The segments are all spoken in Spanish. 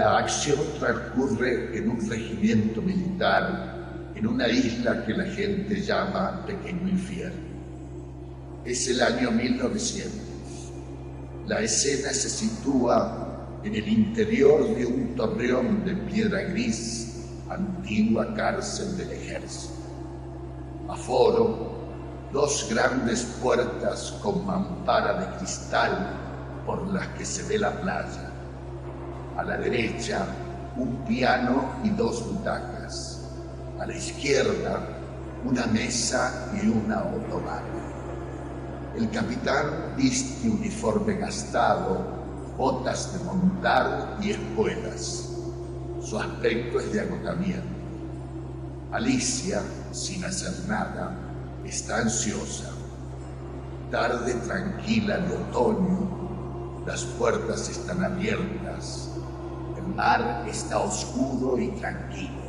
La acción transcurre en un regimiento militar, en una isla que la gente llama Pequeño Infierno. Es el año 1900. La escena se sitúa en el interior de un torreón de piedra gris, antigua cárcel del ejército. Aforo, dos grandes puertas con mampara de cristal por las que se ve la playa. A la derecha, un piano y dos butacas. A la izquierda, una mesa y una otomana. El capitán viste uniforme gastado, botas de montar y espuelas. Su aspecto es de agotamiento. Alicia, sin hacer nada, está ansiosa. Tarde tranquila de otoño, las puertas están abiertas, mar está oscuro y tranquilo.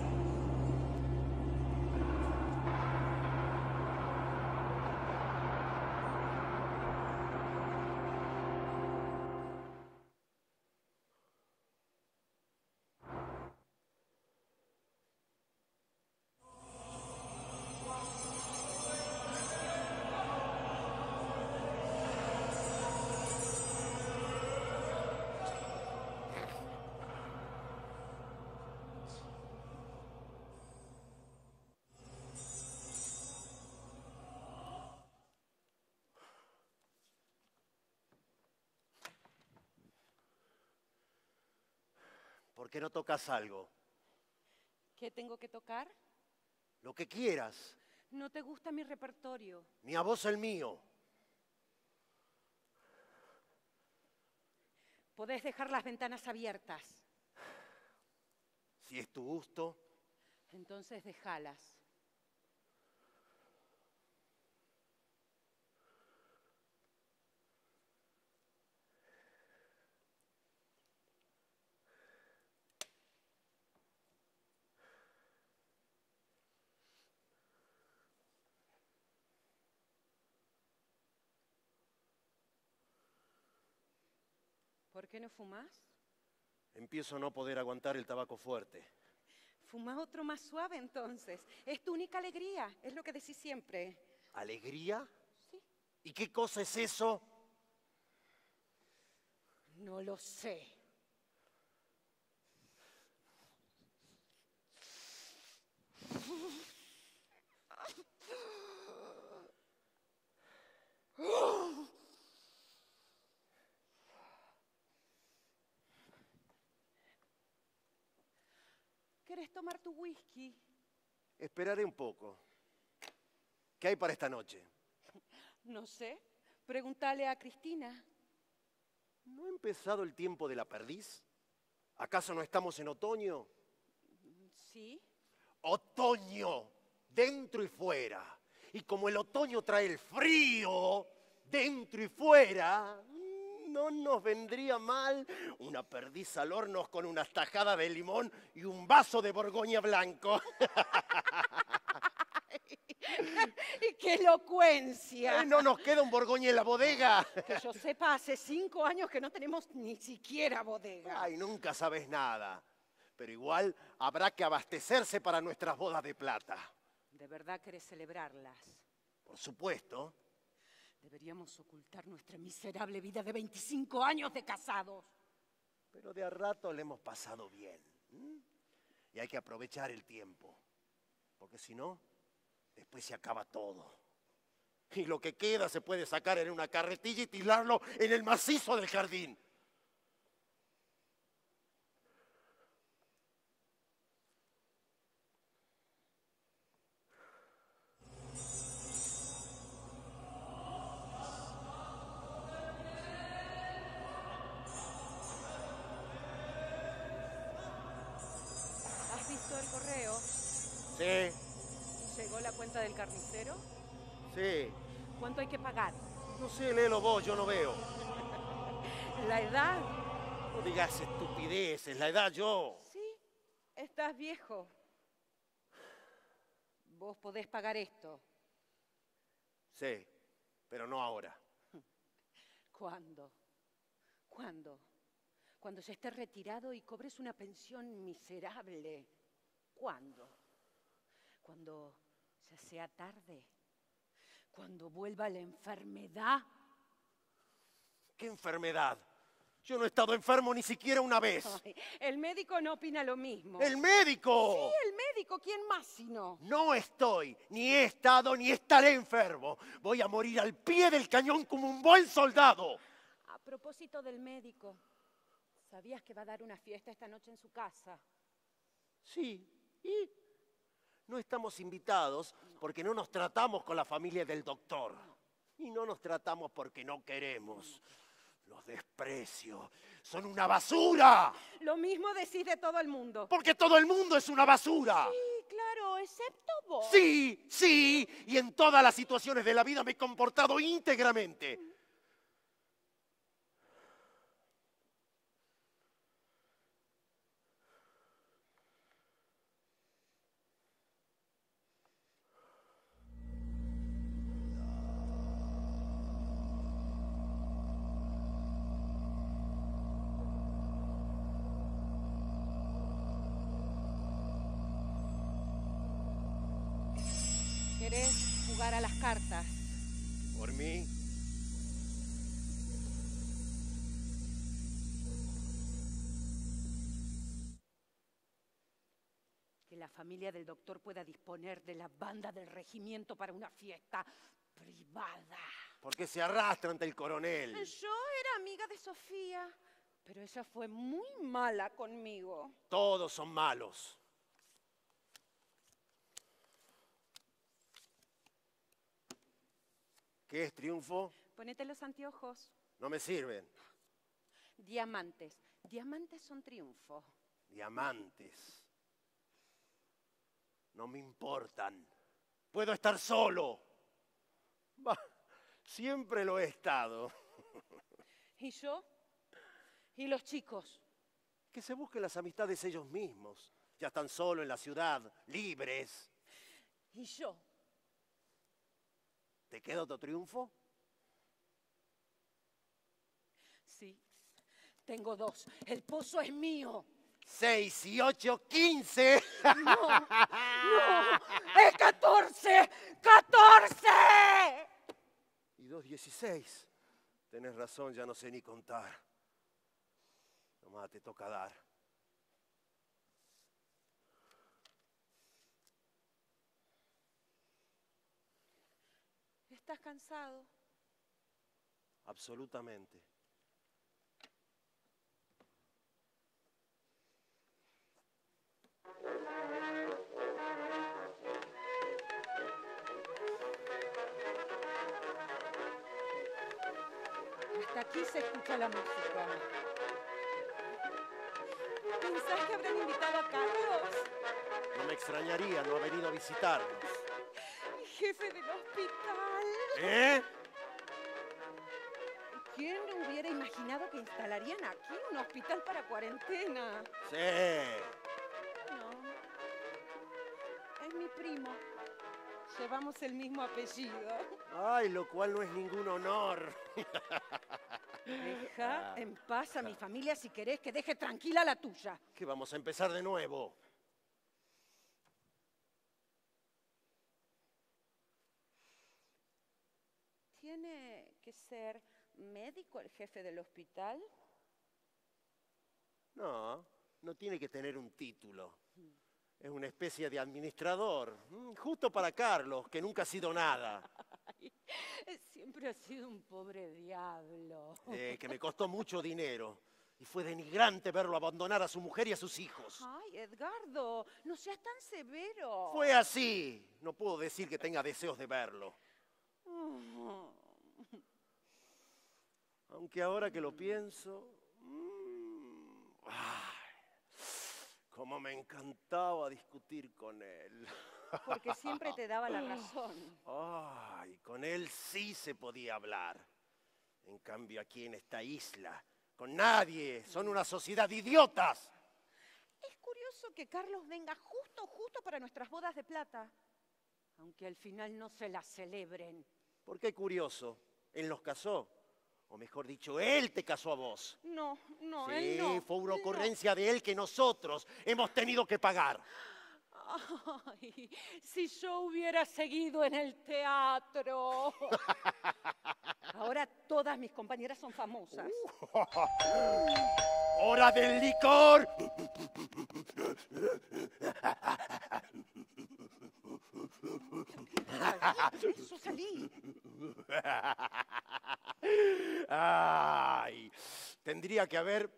Qué no tocas algo? ¿Qué tengo que tocar? Lo que quieras. No te gusta mi repertorio. Ni a vos el mío. Podés dejar las ventanas abiertas. Si es tu gusto. Entonces déjalas. ¿Por qué no fumas? Empiezo a no poder aguantar el tabaco fuerte. Fuma otro más suave entonces. Es tu única alegría, es lo que decís siempre. ¿Alegría? Sí. ¿Y qué cosa es eso? No lo sé. ¿Querés tomar tu whisky? Esperaré un poco. ¿Qué hay para esta noche? No sé. Pregúntale a Cristina. ¿No ha empezado el tiempo de la perdiz? ¿Acaso no estamos en otoño? ¿Sí? Otoño, dentro y fuera. Y como el otoño trae el frío, dentro y fuera, no nos vendría mal una perdiz al horno con una tajada de limón y un vaso de borgoña blanco. ¡Qué elocuencia! Eh, no nos queda un borgoña en la bodega. Que yo sepa, hace cinco años que no tenemos ni siquiera bodega. Ay, nunca sabes nada. Pero igual habrá que abastecerse para nuestras bodas de plata. ¿De verdad querés celebrarlas? Por supuesto. Deberíamos ocultar nuestra miserable vida de 25 años de casados. Pero de a rato le hemos pasado bien. Y hay que aprovechar el tiempo. Porque si no, después se acaba todo. Y lo que queda se puede sacar en una carretilla y tirarlo en el macizo del jardín. Pagar? No sé, léelo vos, yo no veo. ¿La edad? No digas estupideces, la edad yo. Sí, estás viejo. Vos podés pagar esto. Sí, pero no ahora. ¿Cuándo? ¿Cuándo? Cuando se esté retirado y cobres una pensión miserable. ¿Cuándo? Cuando ya sea tarde. Cuando vuelva la enfermedad. ¿Qué enfermedad? Yo no he estado enfermo ni siquiera una vez. Ay, el médico no opina lo mismo. ¡El médico! Sí, el médico. ¿Quién más si no? No estoy, ni he estado, ni estaré enfermo. Voy a morir al pie del cañón como un buen soldado. A propósito del médico, ¿sabías que va a dar una fiesta esta noche en su casa? Sí, ¿y? No estamos invitados porque no nos tratamos con la familia del doctor. Y no nos tratamos porque no queremos. Los desprecio. Son una basura. Lo mismo decís de todo el mundo. Porque todo el mundo es una basura. Sí, claro, excepto vos. Sí, sí. Y en todas las situaciones de la vida me he comportado íntegramente. Familia del doctor pueda disponer de la banda del regimiento para una fiesta privada. Porque se arrastra ante el coronel. Yo era amiga de Sofía, pero ella fue muy mala conmigo. Todos son malos. ¿Qué es triunfo? Ponete los anteojos. No me sirven. Diamantes. Diamantes son triunfo. Diamantes. No me importan. Puedo estar solo. Bah, siempre lo he estado. ¿Y yo? ¿Y los chicos? Que se busquen las amistades ellos mismos. Ya están solo en la ciudad, libres. ¿Y yo? ¿Te queda otro triunfo? Sí. Tengo dos. El pozo es mío. Seis y ocho, quince. ¡No! ¡No! ¡Es catorce! ¡Catorce! Y dos, dieciséis. Tenés razón, ya no sé ni contar. Nomás te toca dar. ¿Estás cansado? Absolutamente. Aquí se escucha la música. ¿Pensás que habrán invitado a Carlos? No me extrañaría no haber ido a visitarnos. Jefe del hospital. ¿Eh? ¿Quién hubiera imaginado que instalarían aquí un hospital para cuarentena? Sí. No. Es mi primo. Llevamos el mismo apellido. Ay, lo cual no es ningún honor. Deja en paz a mi familia si querés que deje tranquila la tuya. Que vamos a empezar de nuevo. ¿Tiene que ser médico el jefe del hospital? No, no tiene que tener un título. Es una especie de administrador, mm, justo para Carlos, que nunca ha sido nada. Siempre ha sido un pobre diablo. Eh, que me costó mucho dinero. Y fue denigrante verlo abandonar a su mujer y a sus hijos. Ay, Edgardo, no seas tan severo. Fue así. No puedo decir que tenga deseos de verlo. Aunque ahora que lo pienso... mm, ay, cómo me encantaba discutir con él. Porque siempre te daba la razón. Ay, con él sí se podía hablar. En cambio, aquí en esta isla, con nadie, son una sociedad de idiotas. Es curioso que Carlos venga justo, justo para nuestras bodas de plata. Aunque al final no se las celebren. ¿Por qué curioso? Él nos casó. O mejor dicho, él te casó a vos. No, no, sí, él no. fue una no. ocurrencia de él que nosotros hemos tenido que pagar. Ay, si yo hubiera seguido en el teatro. Ahora todas mis compañeras son famosas. ¡Hora del licor! Eso salí. Ay, tendría que haber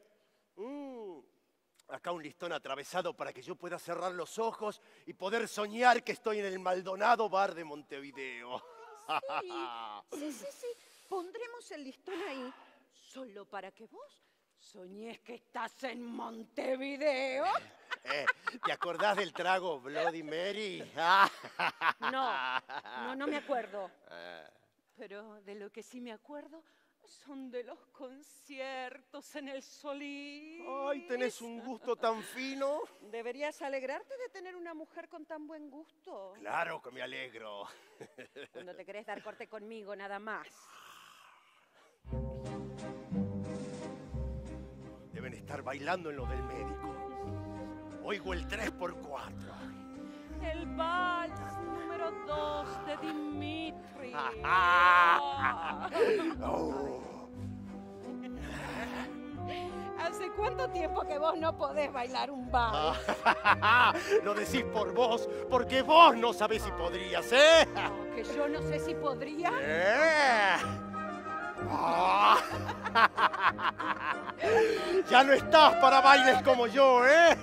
mm, acá un listón atravesado para que yo pueda cerrar los ojos y poder soñar que estoy en el Maldonado Bar de Montevideo. Sí, sí, sí. Pondremos el listón ahí solo para que vos soñes que estás en Montevideo. Eh, ¿Te acordás del trago Bloody Mary? No, no, no me acuerdo. Pero de lo que sí me acuerdo son de los conciertos en el Solís. Ay, tenés un gusto tan fino. Deberías alegrarte de tener una mujer con tan buen gusto. Claro que me alegro. Cuando te querés dar corte conmigo, nada más. Deben estar bailando en lo del médico. Oigo el 3x4. El vals número dos de Dimitri. Oh. ¿Hace cuánto tiempo que vos no podés bailar un vals? Lo decís por vos, porque vos no sabés si podrías, ¿eh? Que yo no sé si podría. ¿Eh? Ya no estás para bailes como yo, ¿eh?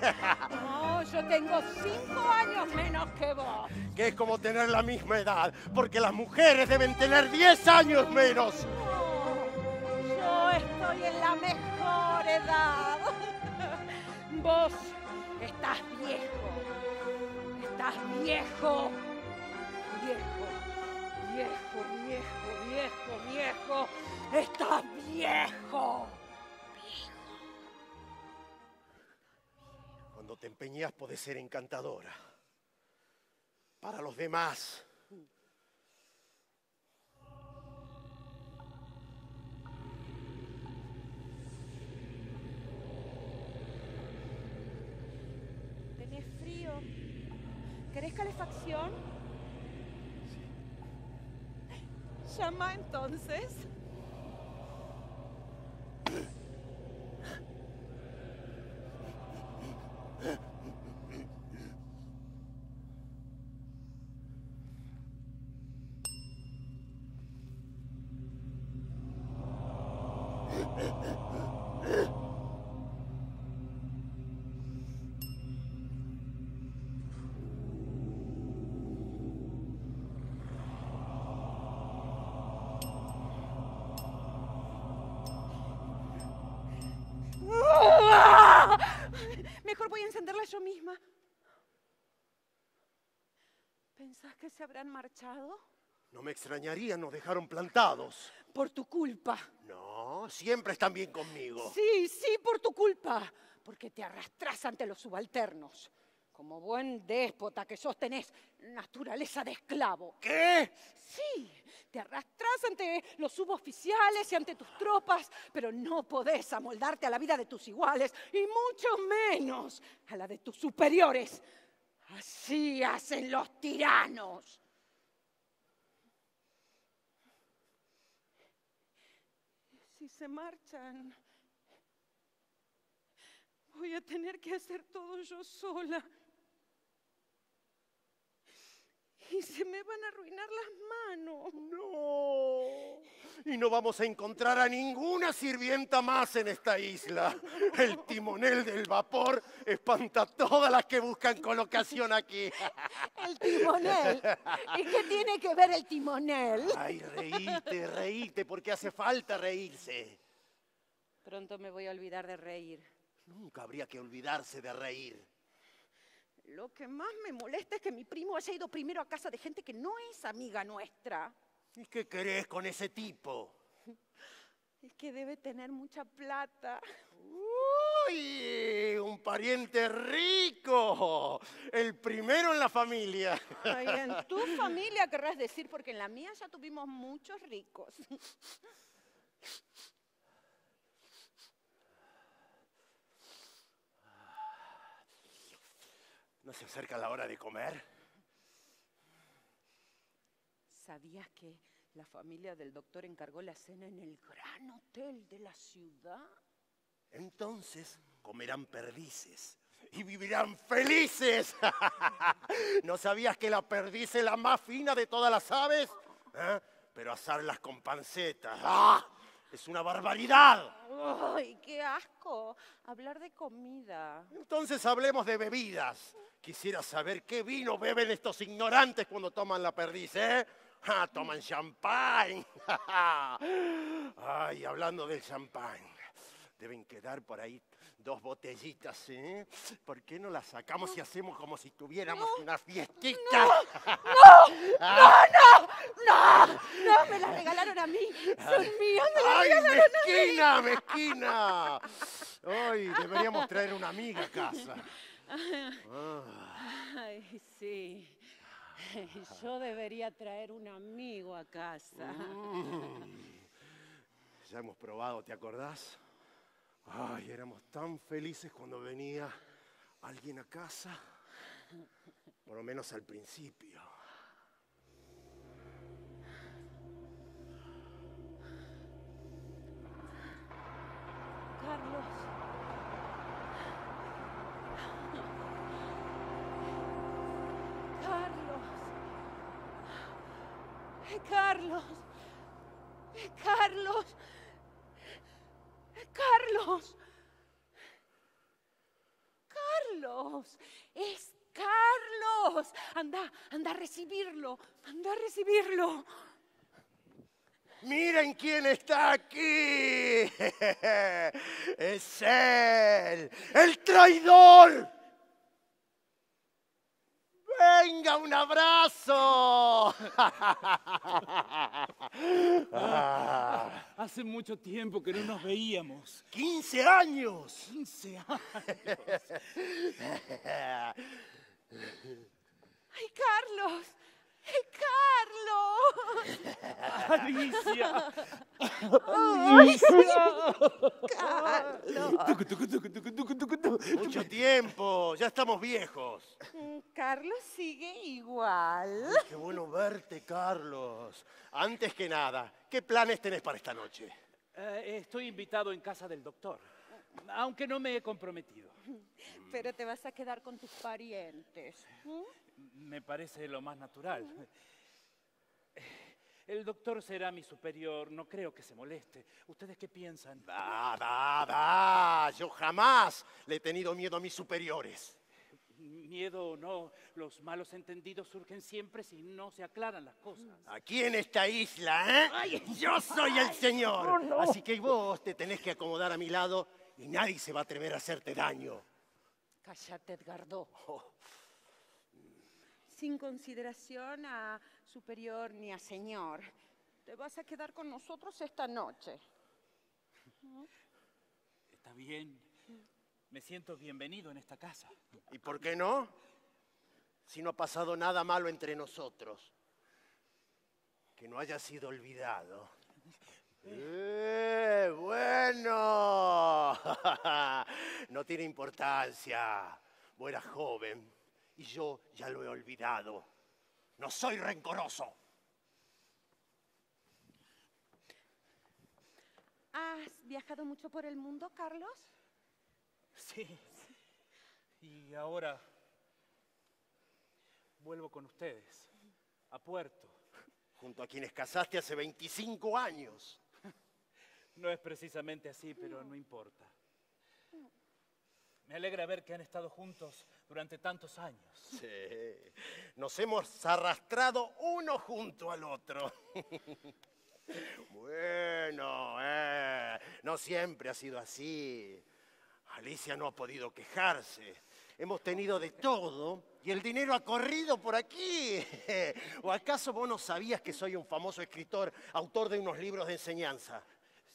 Yo tengo cinco años menos que vos. Que es como tener la misma edad, porque las mujeres deben tener 10 años menos. No, yo estoy en la mejor edad. Vos estás viejo. Estás viejo. Viejo, viejo, viejo, viejo, viejo. Estás viejo. Te empeñas podés ser encantadora. Para los demás. ¿Tenés frío? ¿Querés calefacción? Llama entonces. Yeah. ¿Pensás que se habrán marchado? No me extrañaría, nos dejaron plantados. Por tu culpa. No, siempre están bien conmigo. Sí, sí, por tu culpa. Porque te arrastras ante los subalternos. Como buen déspota que sos, tenés naturaleza de esclavo. ¿Qué? Sí, te arrastras ante los suboficiales y ante tus tropas, pero no podés amoldarte a la vida de tus iguales y mucho menos a la de tus superiores. Así hacen los tiranos. Si se marchan, voy a tener que hacer todo yo sola. Y se me van a arruinar las manos. No. Y no vamos a encontrar a ninguna sirvienta más en esta isla. El timonel del vapor espanta a todas las que buscan colocación aquí. El timonel. ¿Y qué tiene que ver el timonel? Ay, reíte, reíte, porque hace falta reírse. Pronto me voy a olvidar de reír. Nunca habría que olvidarse de reír. Lo que más me molesta es que mi primo haya ido primero a casa de gente que no es amiga nuestra. ¿Y qué querés con ese tipo? Es que debe tener mucha plata. ¡Uy! Un pariente rico. El primero en la familia. Ay, en tu familia querrás decir, porque en la mía ya tuvimos muchos ricos. ¿No se acerca la hora de comer? ¿Sabías que la familia del doctor encargó la cena en el gran hotel de la ciudad? Entonces comerán perdices y vivirán felices. ¿No sabías que la perdiz es la más fina de todas las aves? ¿Eh? Pero asarlas con pancetas. ¡Ah! Es una barbaridad. ¡Ay, qué asco! Hablar de comida. Entonces hablemos de bebidas. Quisiera saber qué vino beben estos ignorantes cuando toman la perdiz, ¿eh? Ah, toman champán. Ay, hablando del champán. Deben quedar por ahí dos botellitas, ¿eh? ¿Por qué no las sacamos y hacemos como si tuviéramos una fiestita? ¡No, no! ¡No! ¡No! ¡Me las regalaron a mí! ¡Son mías! ¡Me las ¡Ay, regalaron a mí! mezquina, mezquina! Ay, deberíamos traer una amiga a casa. Ay, sí. Yo debería traer un amigo a casa. Ya hemos probado, ¿te acordás? Ay, éramos tan felices cuando venía alguien a casa. Por lo menos al principio. Carlos. Carlos. Carlos. Carlos. Carlos. Carlos. Es Carlos. Anda, anda a recibirlo. Anda a recibirlo. Miren quién está aquí. Es él, el traidor. Venga, un abrazo. Ah, Hace mucho tiempo que no nos veíamos. 15 años. 15 años. ¡Ay, Carlos! ¡Ay, Carlos! Alicia. ¡Ay, Carlos! Mucho tiempo, ya estamos viejos. Carlos sigue igual. Qué bueno verte, Carlos. Antes que nada, ¿qué planes tenés para esta noche? Eh, estoy invitado en casa del doctor, aunque no me he comprometido. Pero te vas a quedar con tus parientes. Me parece lo más natural. El doctor será mi superior, no creo que se moleste. ¿Ustedes qué piensan? Va, va, va. Yo jamás le he tenido miedo a mis superiores. Miedo o no, los malos entendidos surgen siempre si no se aclaran las cosas. Aquí en esta isla, ¿eh? Yo soy el señor. Así que vos te tenés que acomodar a mi lado y nadie se va a atrever a hacerte daño. Cállate, Edgardo. Sin consideración a superior ni a señor, te vas a quedar con nosotros esta noche. Está bien. Me siento bienvenido en esta casa. ¿Y por qué no? Si no ha pasado nada malo entre nosotros. Que no haya sido olvidado. ¡Eh, bueno! No tiene importancia. Vos eras joven y yo ya lo he olvidado. No soy rencoroso. ¿Has viajado mucho por el mundo, Carlos? Sí. Y ahora vuelvo con ustedes a Puerto. Junto a quienes casaste hace 25 años. No es precisamente así, pero no importa. Me alegra ver que han estado juntos durante tantos años. Sí. Nos hemos arrastrado uno junto al otro. bueno, eh, no siempre ha sido así. Alicia no ha podido quejarse. Hemos tenido de todo y el dinero ha corrido por aquí. ¿O acaso vos no sabías que soy un famoso escritor, autor de unos libros de enseñanza?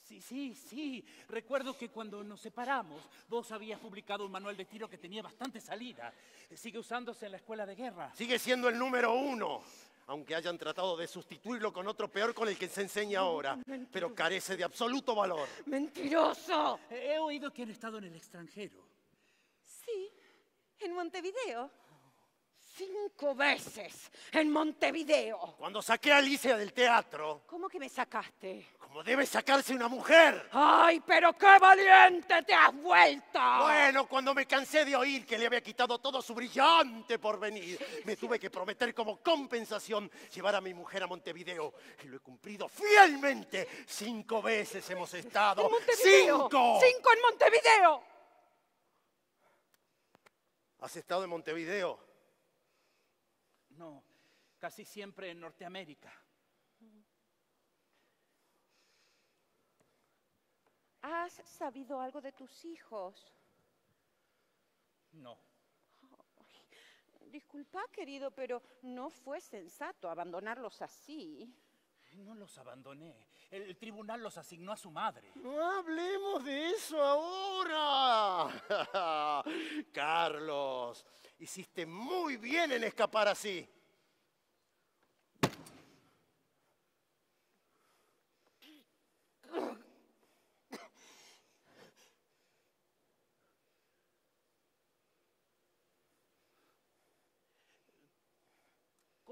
Sí, sí, sí. Recuerdo que cuando nos separamos, vos habías publicado un manual de tiro que tenía bastante salida. Sigue usándose en la escuela de guerra. Sigue siendo el número uno. aunque hayan tratado de sustituirlo con otro peor con el que se enseña ahora, pero carece de absoluto valor. ¡Mentiroso! He oído que han estado en el extranjero. Sí, en Montevideo. Cinco veces en Montevideo. Cuando saqué a Alicia del teatro, ¿Cómo que me sacaste? como debe sacarse una mujer. ¡Ay, pero qué valiente te has vuelto! Bueno, cuando me cansé de oír que le había quitado todo su brillante porvenir, me tuve que prometer como compensación llevar a mi mujer a Montevideo. Y lo he cumplido fielmente. Cinco veces hemos estado. ¡En Montevideo! ¡Cinco! ¡Cinco en Montevideo! ¿Has estado en Montevideo? No, casi siempre en Norteamérica. ¿Has sabido algo de tus hijos? No. Disculpa, querido, pero no fue sensato abandonarlos así. No los abandoné. El tribunal los asignó a su madre. No hablemos de eso ahora. Carlos, hiciste muy bien en escapar así.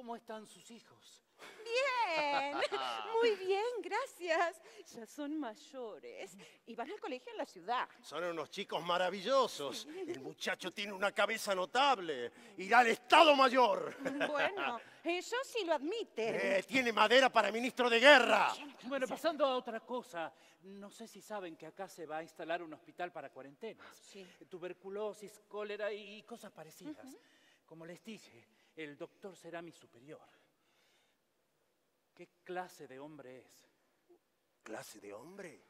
¿Cómo están sus hijos? Bien, muy bien, gracias. Ya son mayores y van al colegio en la ciudad. Son unos chicos maravillosos. El muchacho tiene una cabeza notable. Irá al Estado Mayor. Bueno, eso sí lo admite. Eh, tiene madera para ministro de guerra. Bueno, pasando a otra cosa, no sé si saben que acá se va a instalar un hospital para cuarentenas. Sí. Tuberculosis, cólera y cosas parecidas. Como les dije, el doctor será mi superior. ¿Qué clase de hombre es? ¿Clase de hombre?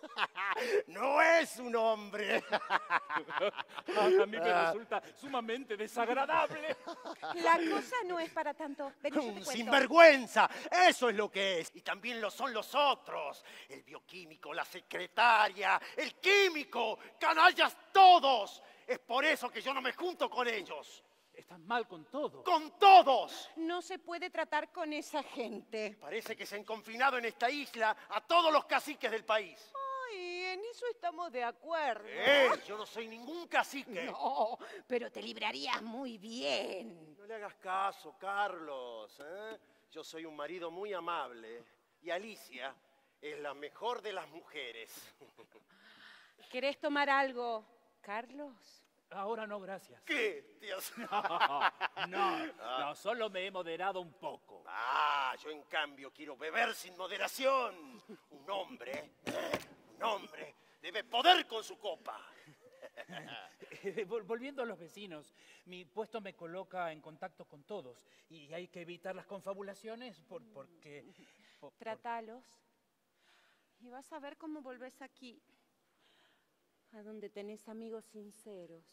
no es un hombre. A mí me resulta sumamente desagradable. La cosa no es para tanto. Ven, yo te Un cuento. sinvergüenza, eso es lo que es. Y también lo son los otros. El bioquímico, la secretaria, el químico, canallas todos. Es por eso que yo no me junto con ellos. Estás mal con todo. Con todos. No se puede tratar con esa gente. Parece que se han confinado en esta isla a todos los caciques del país. Ay, en eso estamos de acuerdo. ¡Eh! Yo no soy ningún cacique. No, pero te librarías muy bien. No le hagas caso, Carlos. ¿eh? Yo soy un marido muy amable. Y Alicia es la mejor de las mujeres. ¿Querés tomar algo, Carlos? Ahora no, gracias. ¿Qué? Dios? No, no, solo me he moderado un poco. Ah, yo en cambio quiero beber sin moderación. Un hombre, un hombre, debe poder con su copa. Vol- Volviendo a los vecinos, mi puesto me coloca en contacto con todos y hay que evitar las confabulaciones por- porque... por- por- Trátalos. Y vas a ver cómo volvés aquí. A donde tenés amigos sinceros.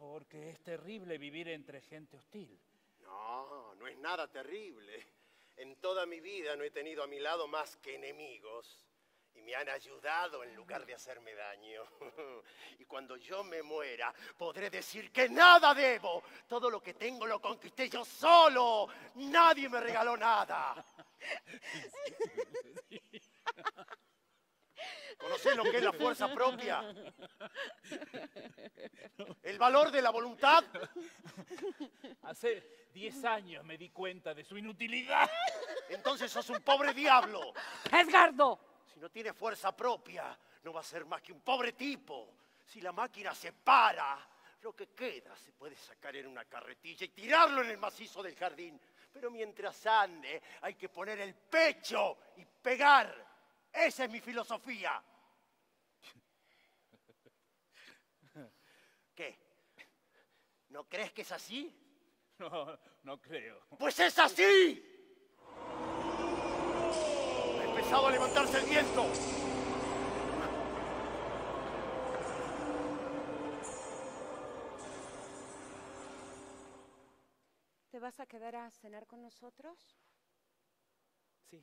porque es terrible vivir entre gente hostil. No, no es nada terrible. En toda mi vida no he tenido a mi lado más que enemigos. Y me han ayudado en lugar de hacerme daño. Y cuando yo me muera, podré decir que nada debo. Todo lo que tengo lo conquisté yo solo. Nadie me regaló nada. ¿Conocés lo que es la fuerza propia? ¿El valor de la voluntad? Hace 10 años me di cuenta de su inutilidad. Entonces sos un pobre diablo. ¡Edgardo! Si no tiene fuerza propia, no va a ser más que un pobre tipo. Si la máquina se para, lo que queda se puede sacar en una carretilla y tirarlo en el macizo del jardín. Pero mientras ande, hay que poner el pecho y pegar. Esa es mi filosofía. ¿No crees que es así? No, no creo. Pues es así. Ha empezado a levantarse el viento. ¿Te vas a quedar a cenar con nosotros? Sí.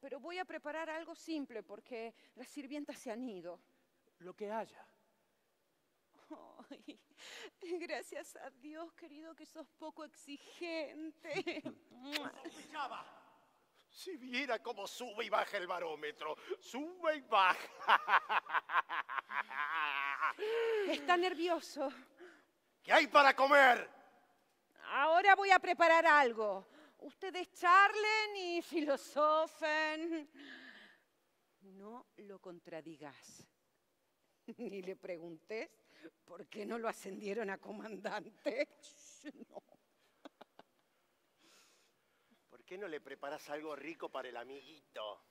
Pero voy a preparar algo simple porque las sirvientas se han ido. Lo que haya. Ay, gracias a Dios, querido, que sos poco exigente. Si viera cómo sube y baja el barómetro, sube y baja. Está nervioso. ¿Qué hay para comer? Ahora voy a preparar algo. Ustedes charlen y filosofen. No lo contradigas. Ni le preguntes por qué no lo ascendieron a comandante. No. ¿Por qué no le preparas algo rico para el amiguito?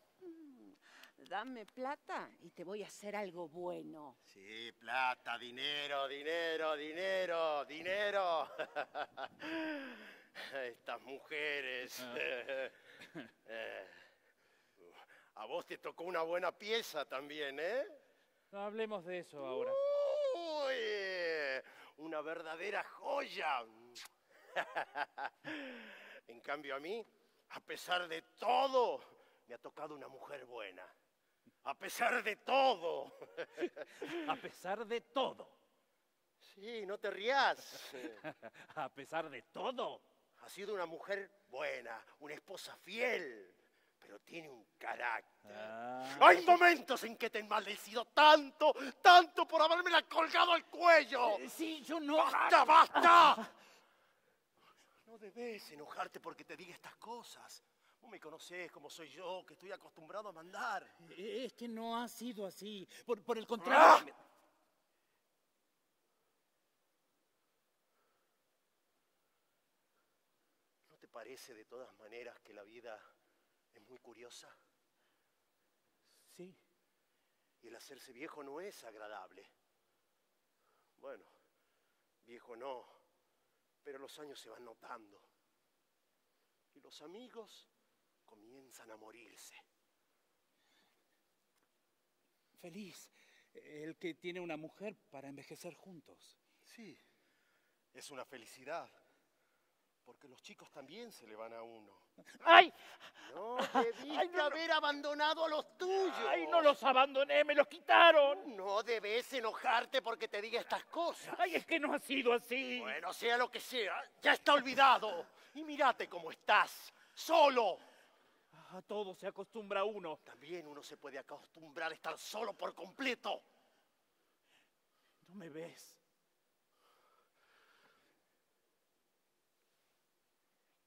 Dame plata y te voy a hacer algo bueno. Sí, plata, dinero, dinero, dinero, dinero. Estas mujeres. Eh, A vos te tocó una buena pieza también, ¿eh? No hablemos de eso ahora. Uy, una verdadera joya. En cambio a mí, a pesar de todo, me ha tocado una mujer buena. A pesar de todo. A pesar de todo. Sí, no te rías. A pesar de todo. Ha sido una mujer buena, una esposa fiel, pero tiene un carácter. Ah. Hay momentos en que te he maldecido tanto, tanto por habérmela colgado al cuello. Eh, Sí, yo no. ¡Basta, basta! No debes enojarte porque te diga estas cosas. Vos me conocés como soy yo, que estoy acostumbrado a mandar. Es que no ha sido así. Por, por el contrario. ¿No te parece de todas maneras que la vida es muy curiosa? Sí. Y el hacerse viejo no es agradable. Bueno, viejo no, pero los años se van notando. Y los amigos comienzan a morirse. Feliz. El que tiene una mujer para envejecer juntos. Sí, es una felicidad. Porque los chicos también se le van a uno. ¡Ay! No debiste haber abandonado a los tuyos. ¡Ay, no los abandoné! ¡Me los quitaron! No debes enojarte porque te diga estas cosas. ¡Ay, es que no ha sido así! Bueno, sea lo que sea, ya está olvidado. Y mírate cómo estás, solo. A todo se acostumbra uno. También uno se puede acostumbrar a estar solo por completo. No me ves.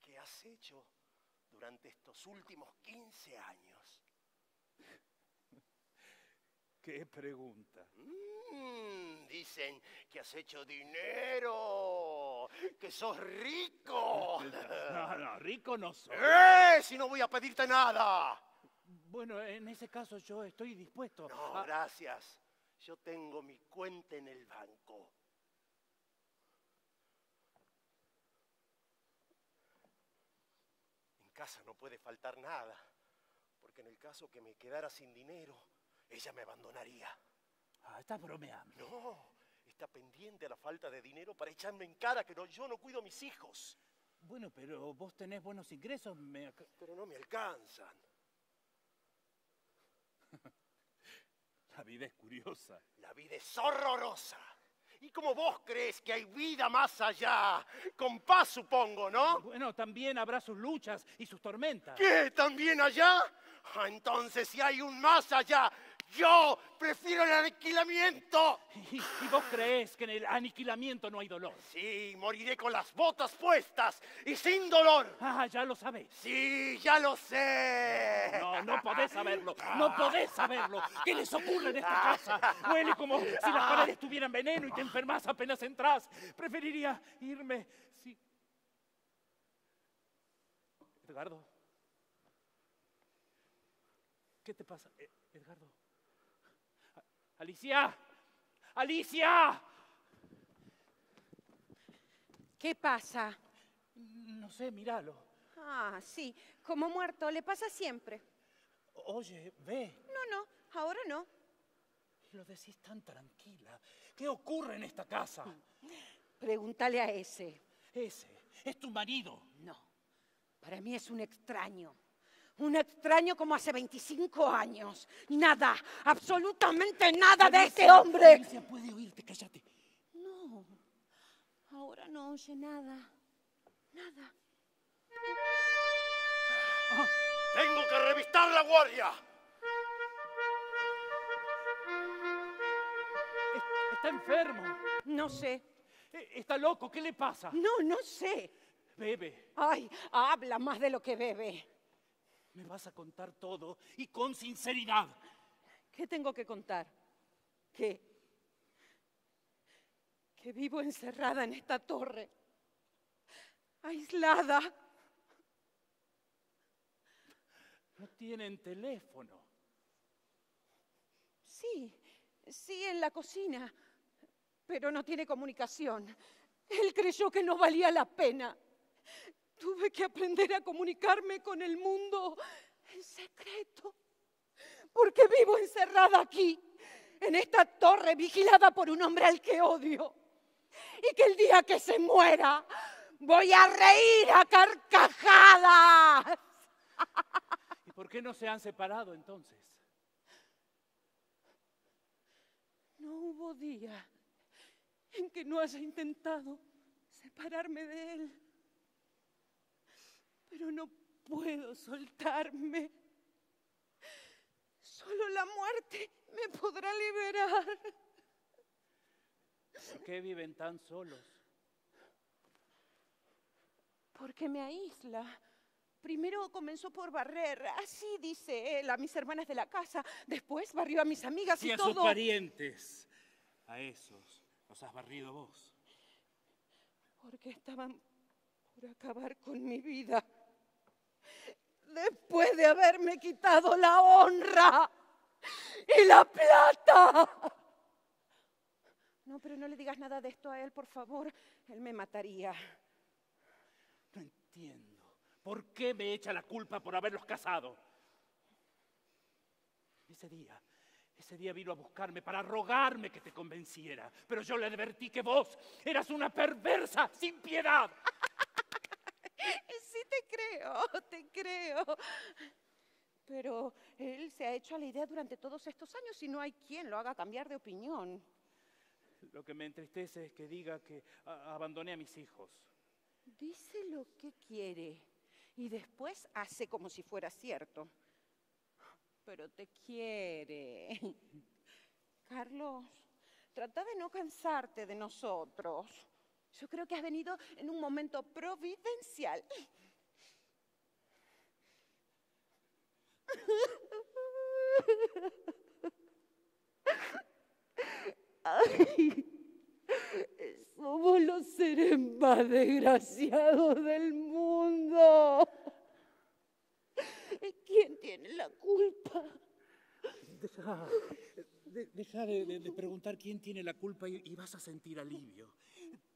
¿Qué has hecho durante estos últimos 15 años? ¿Qué pregunta? Mm, dicen que has hecho dinero, que sos rico. No, no, rico no soy. ¡Eh! Si no voy a pedirte nada. Bueno, en ese caso yo estoy dispuesto. No, a- gracias. Yo tengo mi cuenta en el banco. Casa no puede faltar nada, porque en el caso que me quedara sin dinero, ella me abandonaría. Ah, estás bromeando. No, está pendiente a la falta de dinero para echarme en cara que no, yo no cuido a mis hijos, Bueno, pero vos tenés buenos ingresos. me pero no me alcanzan. La vida es curiosa. La vida es horrorosa. ¿Y como vos crees que hay vida más allá? Con paz, supongo, ¿no? Bueno, también habrá sus luchas y sus tormentas. ¿Qué? ¿También allá? Ah, Entonces, si hay un más allá, yo prefiero el aniquilamiento. ¿Y, y vos creés que en el aniquilamiento no hay dolor? Sí, moriré con las botas puestas y sin dolor. Ah, ya lo sabés. Sí, ya lo sé. No, no podés saberlo. No podés saberlo. ¿Qué les ocurre en esta casa? Huele como si las paredes tuvieran veneno y te enfermas apenas entras. Preferiría irme si... Edgardo. ¿Qué te pasa, E- Edgardo? Alicia. Alicia. ¿Qué pasa? No sé, míralo. Ah, sí, como muerto, le pasa siempre. Oye, ve. No, no, ahora no. Lo decís tan tranquila. ¿Qué ocurre en esta casa? Pregúntale a ese. Ese es tu marido. No, para mí es un extraño. Un extraño como hace 25 años. Nada, absolutamente nada de este hombre. Alicia puede oírte, cállate. Ahora no oye nada. Nada. Ah, tengo que revistar la guardia. Es- Está enfermo. No sé. Eh, Está loco. ¿Qué le pasa? No, no sé. Bebe. Ay, habla más de lo que bebe. Me vas a contar todo y con sinceridad. ¿Qué tengo que contar? ¿Qué? Que vivo encerrada en esta torre. Aislada. No tienen teléfono. Sí, sí, en la cocina. Pero no tiene comunicación. Él creyó que no valía la pena. Tuve que aprender a comunicarme con el mundo en secreto. Porque vivo encerrada aquí, en esta torre vigilada por un hombre al que odio. Y que el día que se muera voy a reír a carcajadas. ¿Y por qué no se han separado entonces? No hubo día en que no haya intentado separarme de él. Pero no puedo soltarme. Solo la muerte me podrá liberar. ¿Por qué viven tan solos? Porque me aísla. Primero comenzó por barrer, así dice él, a mis hermanas de la casa. Después barrió a mis amigas Y y a sus parientes. A esos los has barrido vos. Porque estaban por acabar con mi vida. Después de haberme quitado la honra y la plata. No, pero no le digas nada de esto a él, por favor. Él me mataría. No entiendo. ¿Por qué me echa la culpa por haberlos casado? Ese día, ese día vino a buscarme para rogarme que te convenciera. Pero yo le advertí que vos eras una perversa sin piedad. Te creo, te creo. Pero él se ha hecho a la idea durante todos estos años y no hay quien lo haga cambiar de opinión. Lo que me entristece es que diga que abandoné a mis hijos. Dice lo que quiere y después hace como si fuera cierto. Pero te quiere. Carlos, trata de no cansarte de nosotros. Yo creo que has venido en un momento providencial. Somos los seres más desgraciados del mundo. ¿Quién tiene la culpa? Deja, de, deja de, de- de preguntar quién tiene la culpa y, y vas a sentir alivio.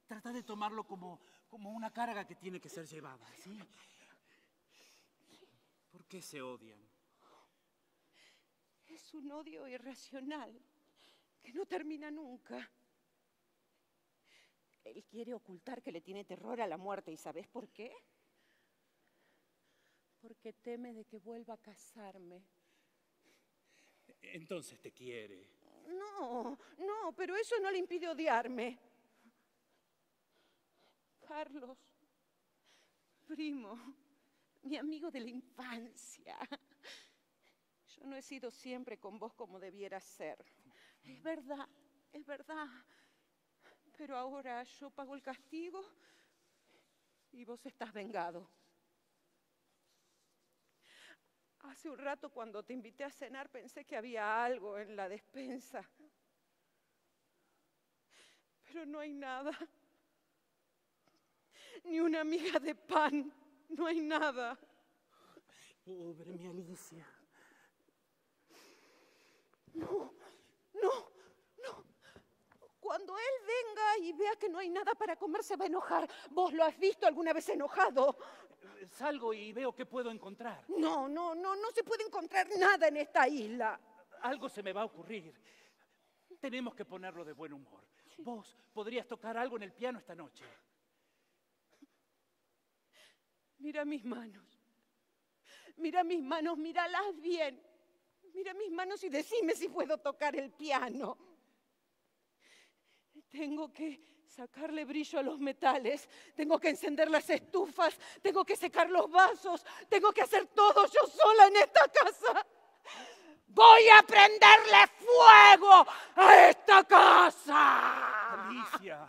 Trata de tomarlo como, como una carga que tiene que ser llevada, ¿sí? ¿Por qué se odian? Es un odio irracional que no termina nunca. Él quiere ocultar que le tiene terror a la muerte y ¿sabes por qué? Porque teme de que vuelva a casarme. Entonces te quiere. No, no, pero eso no le impide odiarme. Carlos, primo, mi amigo de la infancia. Yo no he sido siempre con vos como debiera ser. Es verdad, es verdad. Pero ahora yo pago el castigo y vos estás vengado. Hace un rato cuando te invité a cenar pensé que había algo en la despensa. Pero no hay nada. Ni una miga de pan. No hay nada. Pobre mi Alicia. No, no, no. Cuando él venga y vea que no hay nada para comer, se va a enojar. ¿Vos lo has visto alguna vez enojado? Salgo y veo qué puedo encontrar. No, no, no, no se puede encontrar nada en esta isla. Algo se me va a ocurrir. Tenemos que ponerlo de buen humor. Vos podrías tocar algo en el piano esta noche. Mira mis manos. Mira mis manos, míralas bien. Mira mis manos y decime si puedo tocar el piano. Tengo que sacarle brillo a los metales, tengo que encender las estufas, tengo que secar los vasos, tengo que hacer todo yo sola en esta casa. Voy a prenderle fuego a esta casa. Alicia.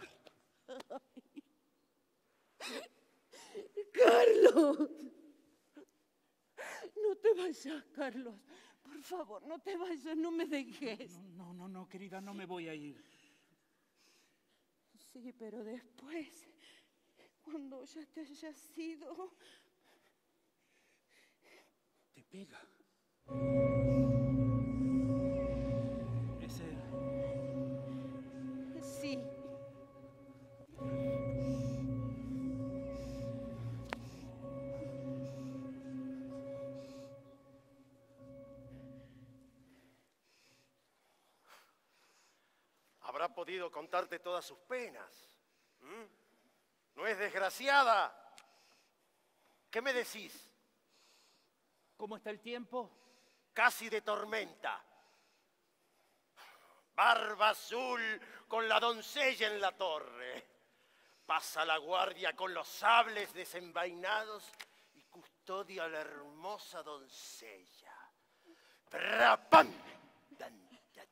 Carlos. No te vayas, Carlos. Por favor, no te vayas, no me dejes. No, no, no, querida, no me voy a ir. Sí, pero después, cuando ya te hayas ido, Te pega. Habrá podido contarte todas sus penas. ¿m? ¿No es desgraciada? ¿Qué me decís? ¿Cómo está el tiempo? Casi de tormenta. Barba azul con la doncella en la torre. Pasa la guardia con los sables desenvainados y custodia a la hermosa doncella. Trapam. Tan, ta,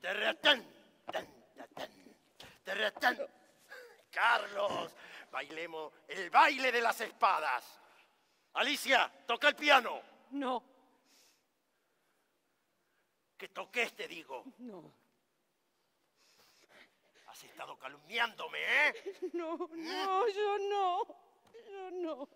tan. Tan. Carlos, bailemos el baile de las espadas. Alicia, toca el piano. No, Que toques, te digo. no, Has estado calumniándome, ¿eh? no, no, yo no, yo no.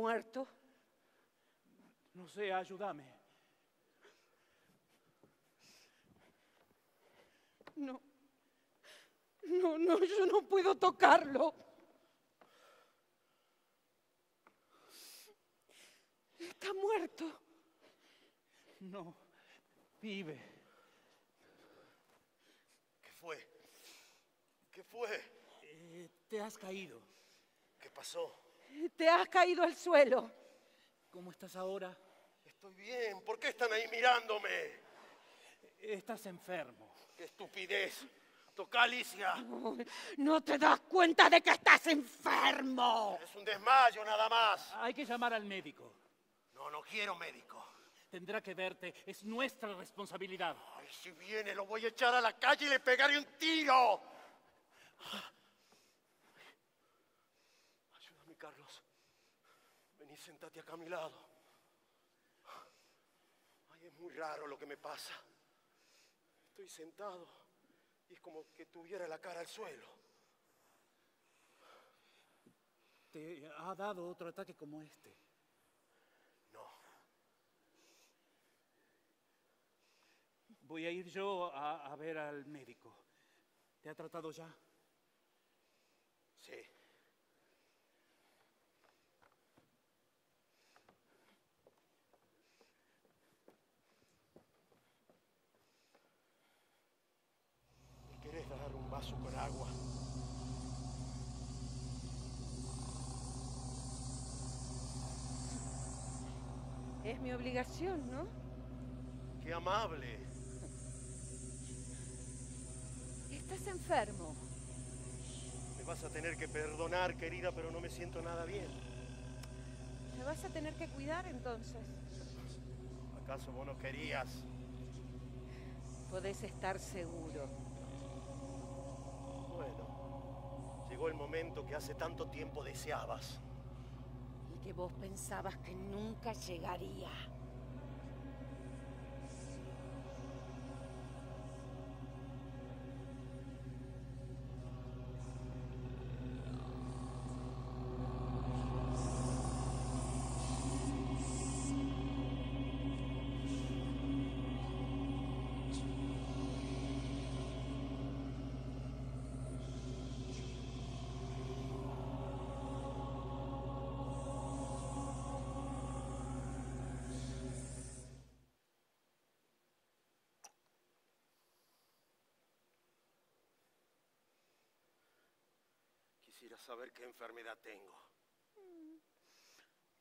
Muerto? No sé, ayúdame. No, no, no, yo no puedo tocarlo. Está muerto. No, vive. ¿Qué fue? ¿Qué fue? Eh, te has caído. ¿Qué pasó? Te has caído al suelo. ¿Cómo estás ahora? Estoy bien. ¿Por qué están ahí mirándome? Estás enfermo. ¡Qué estupidez! Toca, Alicia. No, no te das cuenta de que estás enfermo. Es un desmayo nada más. Hay que llamar al médico. No, no quiero médico. Tendrá que verte. Es nuestra responsabilidad. Ay, si viene, lo voy a echar a la calle y le pegaré un tiro. Ayúdame, Carlos. Vení, sentate acá a mi lado. Ay, es muy raro lo que me pasa. Estoy sentado y es como que tuviera la cara al suelo. ¿Te ha dado otro ataque como este? No, Voy a ir yo a, a ver al médico. ¿Te ha tratado ya? sí. ¿Me querés dar un vaso con agua? Es mi obligación, ¿no? Qué amable. Estás enfermo. Me vas a tener que perdonar, querida, pero no me siento nada bien. Te vas a tener que cuidar entonces. ¿Acaso vos no querías? Podés estar seguro. Bueno, llegó el momento que hace tanto tiempo deseabas. que vos pensabas que nunca llegaría. Quisiera saber qué enfermedad tengo.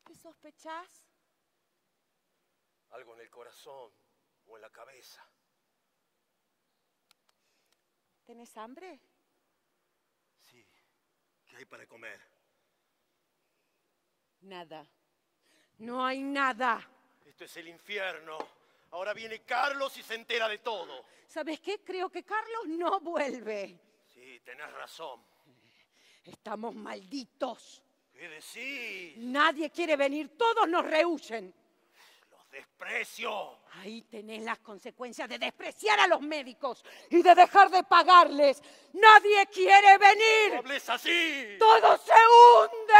¿Qué sospechás? Algo en el corazón o en la cabeza. ¿Tenés hambre? Sí. ¿Qué hay para comer? Nada. No hay nada. Esto es el infierno. Ahora viene Carlos y se entera de todo. ¿Sabes qué? Creo que Carlos no vuelve. Sí, tenés razón. Estamos malditos. ¿Qué decís? Nadie quiere venir, todos nos rehuyen. Los desprecio. Ahí tenés las consecuencias de despreciar a los médicos y de dejar de pagarles. Nadie quiere No venir. hables así. Todo se hunde.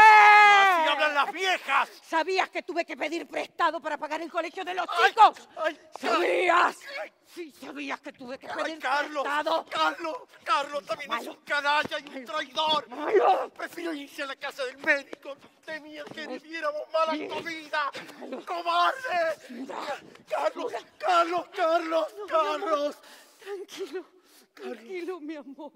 Las viejas. ¿Sabías que tuve que pedir prestado para pagar el colegio de los Ay, chicos? ay, ¿Sabías? ay. Sí, sabías que tuve que pedir Carlos, prestado. Carlos, Carlos también es un canalla y un traidor. Malo. Prefiero irse a la casa del médico. Temía que viviéramos mala comida. ¡Cobarde! Carlos, Carlos, Carlos, Carlos. Tranquilo, tranquilo, mi amor.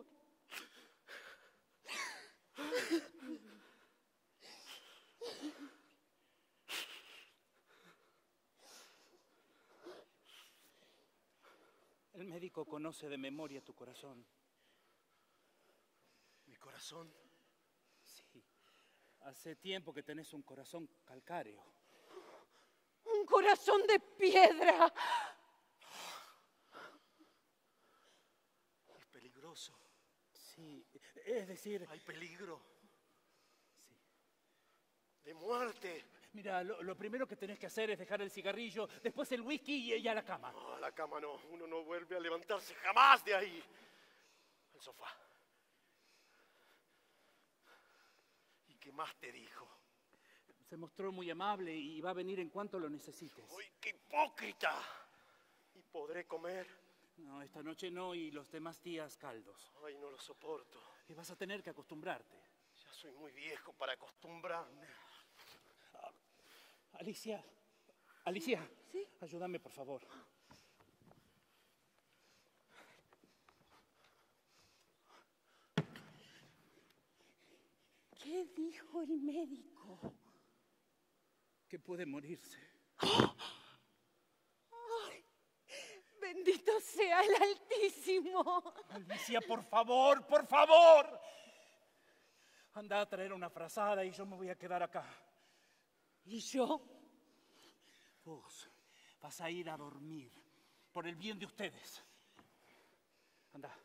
El médico conoce de memoria tu corazón. Mi corazón. Sí. Hace tiempo que tenés un corazón calcáreo. Un corazón de piedra. Es peligroso. Sí. Es decir, Hay peligro. sí. De muerte. Mira, lo, lo primero que tenés que hacer es dejar el cigarrillo, después el whisky y, y a la cama. No, a la cama no. Uno no vuelve a levantarse jamás de ahí. Al sofá. ¿Y qué más te dijo? Se mostró muy amable y va a venir en cuanto lo necesites. ¡Uy, qué hipócrita! ¿Y podré comer? No, esta noche no y los demás días caldos. Ay, no lo soporto. Y vas a tener que acostumbrarte. Ya soy muy viejo para acostumbrarme. Alicia, Alicia, ¿Sí? ayúdame por favor. ¿Qué dijo el médico? Que puede morirse. Bendito sea el Altísimo. Alicia, por favor, por favor. Anda a traer una frazada y yo me voy a quedar acá. ¿Y yo? Vos vas a ir a dormir por el bien de ustedes. Anda.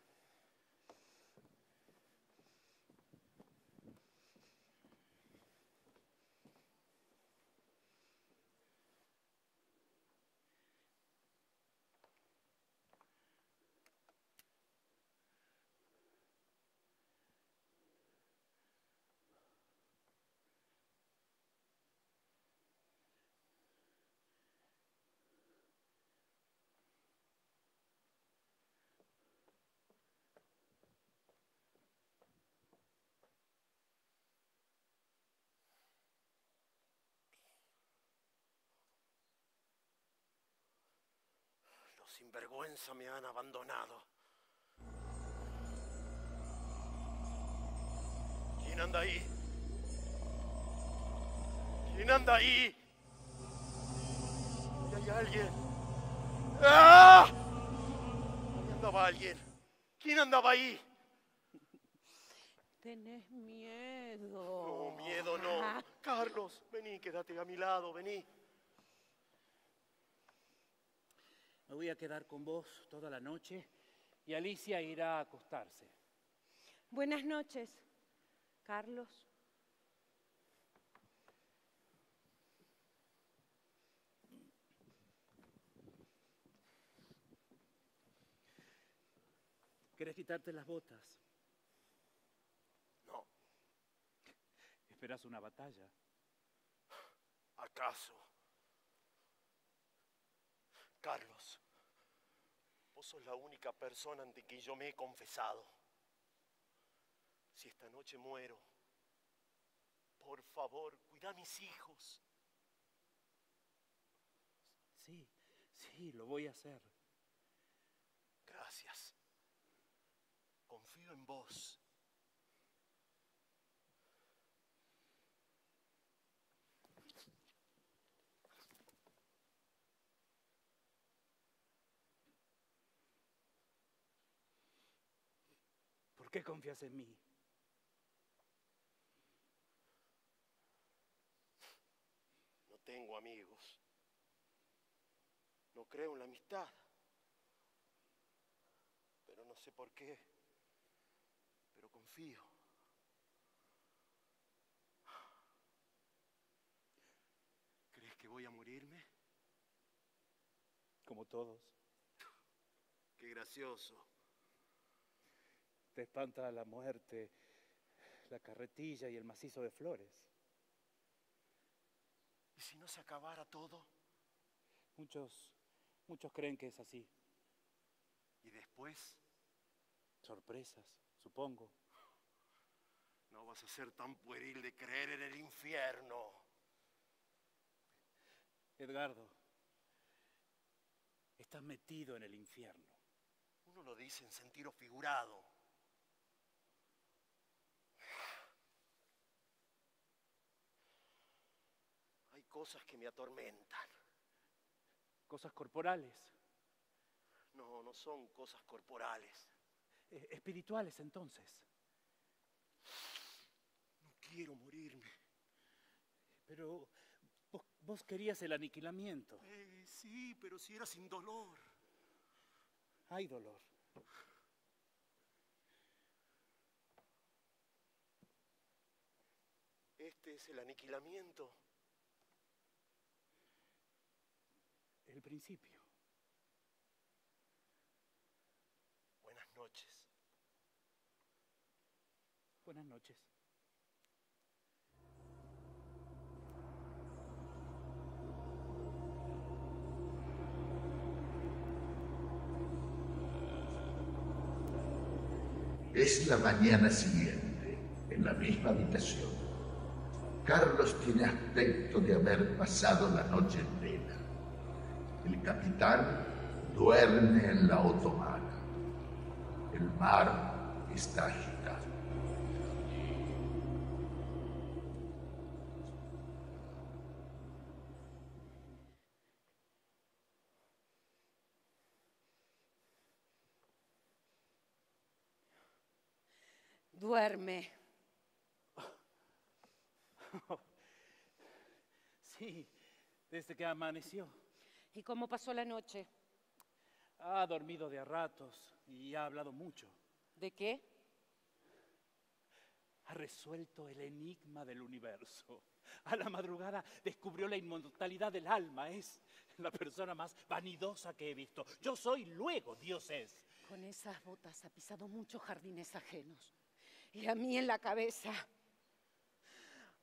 Los sinvergüenza me han abandonado. ¿Quién anda ahí? ¿Quién anda ahí? Ahí hay alguien. ¡Ah! Ahí andaba alguien. ¿Quién andaba ahí? Tenés miedo. No, miedo no. Carlos, vení, quédate a mi lado, vení. me voy a quedar con vos toda la noche y Alicia irá a acostarse. Buenas noches, Carlos. ¿Querés quitarte las botas? No. ¿Esperas una batalla? ¿Acaso? Carlos, vos sos la única persona ante quien yo me he confesado. Si esta noche muero, por favor, cuida a mis hijos. Sí, sí, lo voy a hacer. Gracias. Confío en vos. ¿Por qué confías en mí? No tengo amigos. No creo en la amistad. Pero no sé por qué. Pero confío. ¿Crees que voy a morirme? Como todos. Qué gracioso. Te espanta la muerte, la carretilla y el macizo de flores. ¿Y si no se acabara todo? Muchos, muchos creen que es así. ¿Y después? Sorpresas, supongo. No vas a ser tan pueril de creer en el infierno. Edgardo, estás metido en el infierno. Uno lo dice en sentido figurado. Hay cosas que me atormentan. Cosas corporales, No, no son cosas corporales. eh, espirituales entonces. No quiero morirme. Pero vos, vos querías el aniquilamiento. Eh, sí, pero si era sin dolor. Hay dolor. Este es el aniquilamiento. El principio. Buenas noches. Buenas noches. Es la mañana siguiente, en la misma habitación. Carlos tiene aspecto de haber pasado la noche en vela. El capitán duerme en la otomana. El mar está agitado. Duerme. Sí, desde que amaneció. ¿Y cómo pasó la noche? Ha dormido de a ratos y ha hablado mucho. ¿De qué? Ha resuelto el enigma del universo. A la madrugada descubrió la inmortalidad del alma. Es la persona más vanidosa que he visto. Yo soy, luego Dios es. Con esas botas ha pisado muchos jardines ajenos. Y a mí en la cabeza.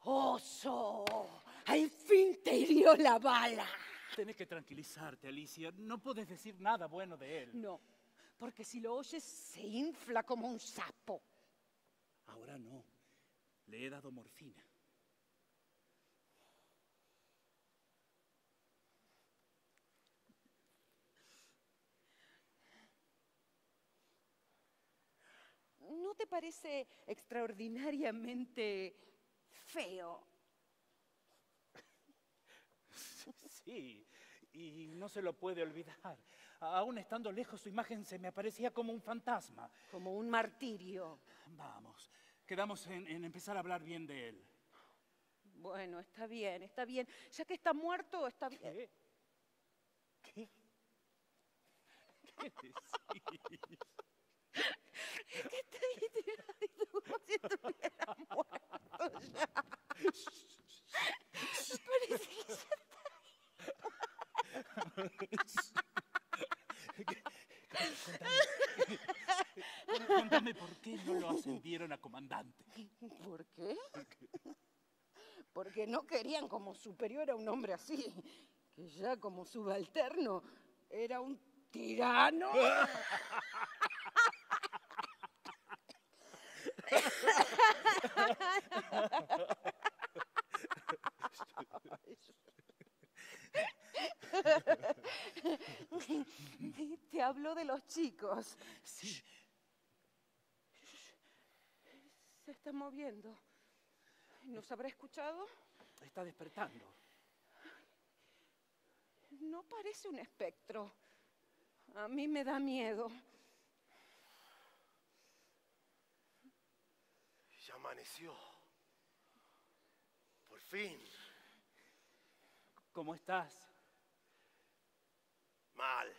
¡Oso! ¡Al fin te hirió la bala! Tenés que tranquilizarte, Alicia. No puedes decir nada bueno de él. No, porque si lo oyes se infla como un sapo. Ahora no. Le he dado morfina. ¿No te parece extraordinariamente feo? Sí, y no se lo puede olvidar. Aún estando lejos, su imagen se me aparecía como un fantasma. Como un martirio. Vamos, quedamos en, en empezar a hablar bien de él. Bueno, está bien, está bien. Ya que está muerto, está bien. ¿Qué? ¿Qué? ¿Qué decís? ¿Qué te? Como si estuviera muerto ya. Parece que ya qué no lo ascendieron a comandante? ¿Por qué? Porque no querían como superior a un hombre así, que ya como subalterno era un tirano. Te hablo de los chicos. Sí. Se está moviendo. ¿Nos habrá escuchado? Está despertando. No parece un espectro. A mí me da miedo. Ya amaneció. Por fin. ¿Cómo estás? Mal.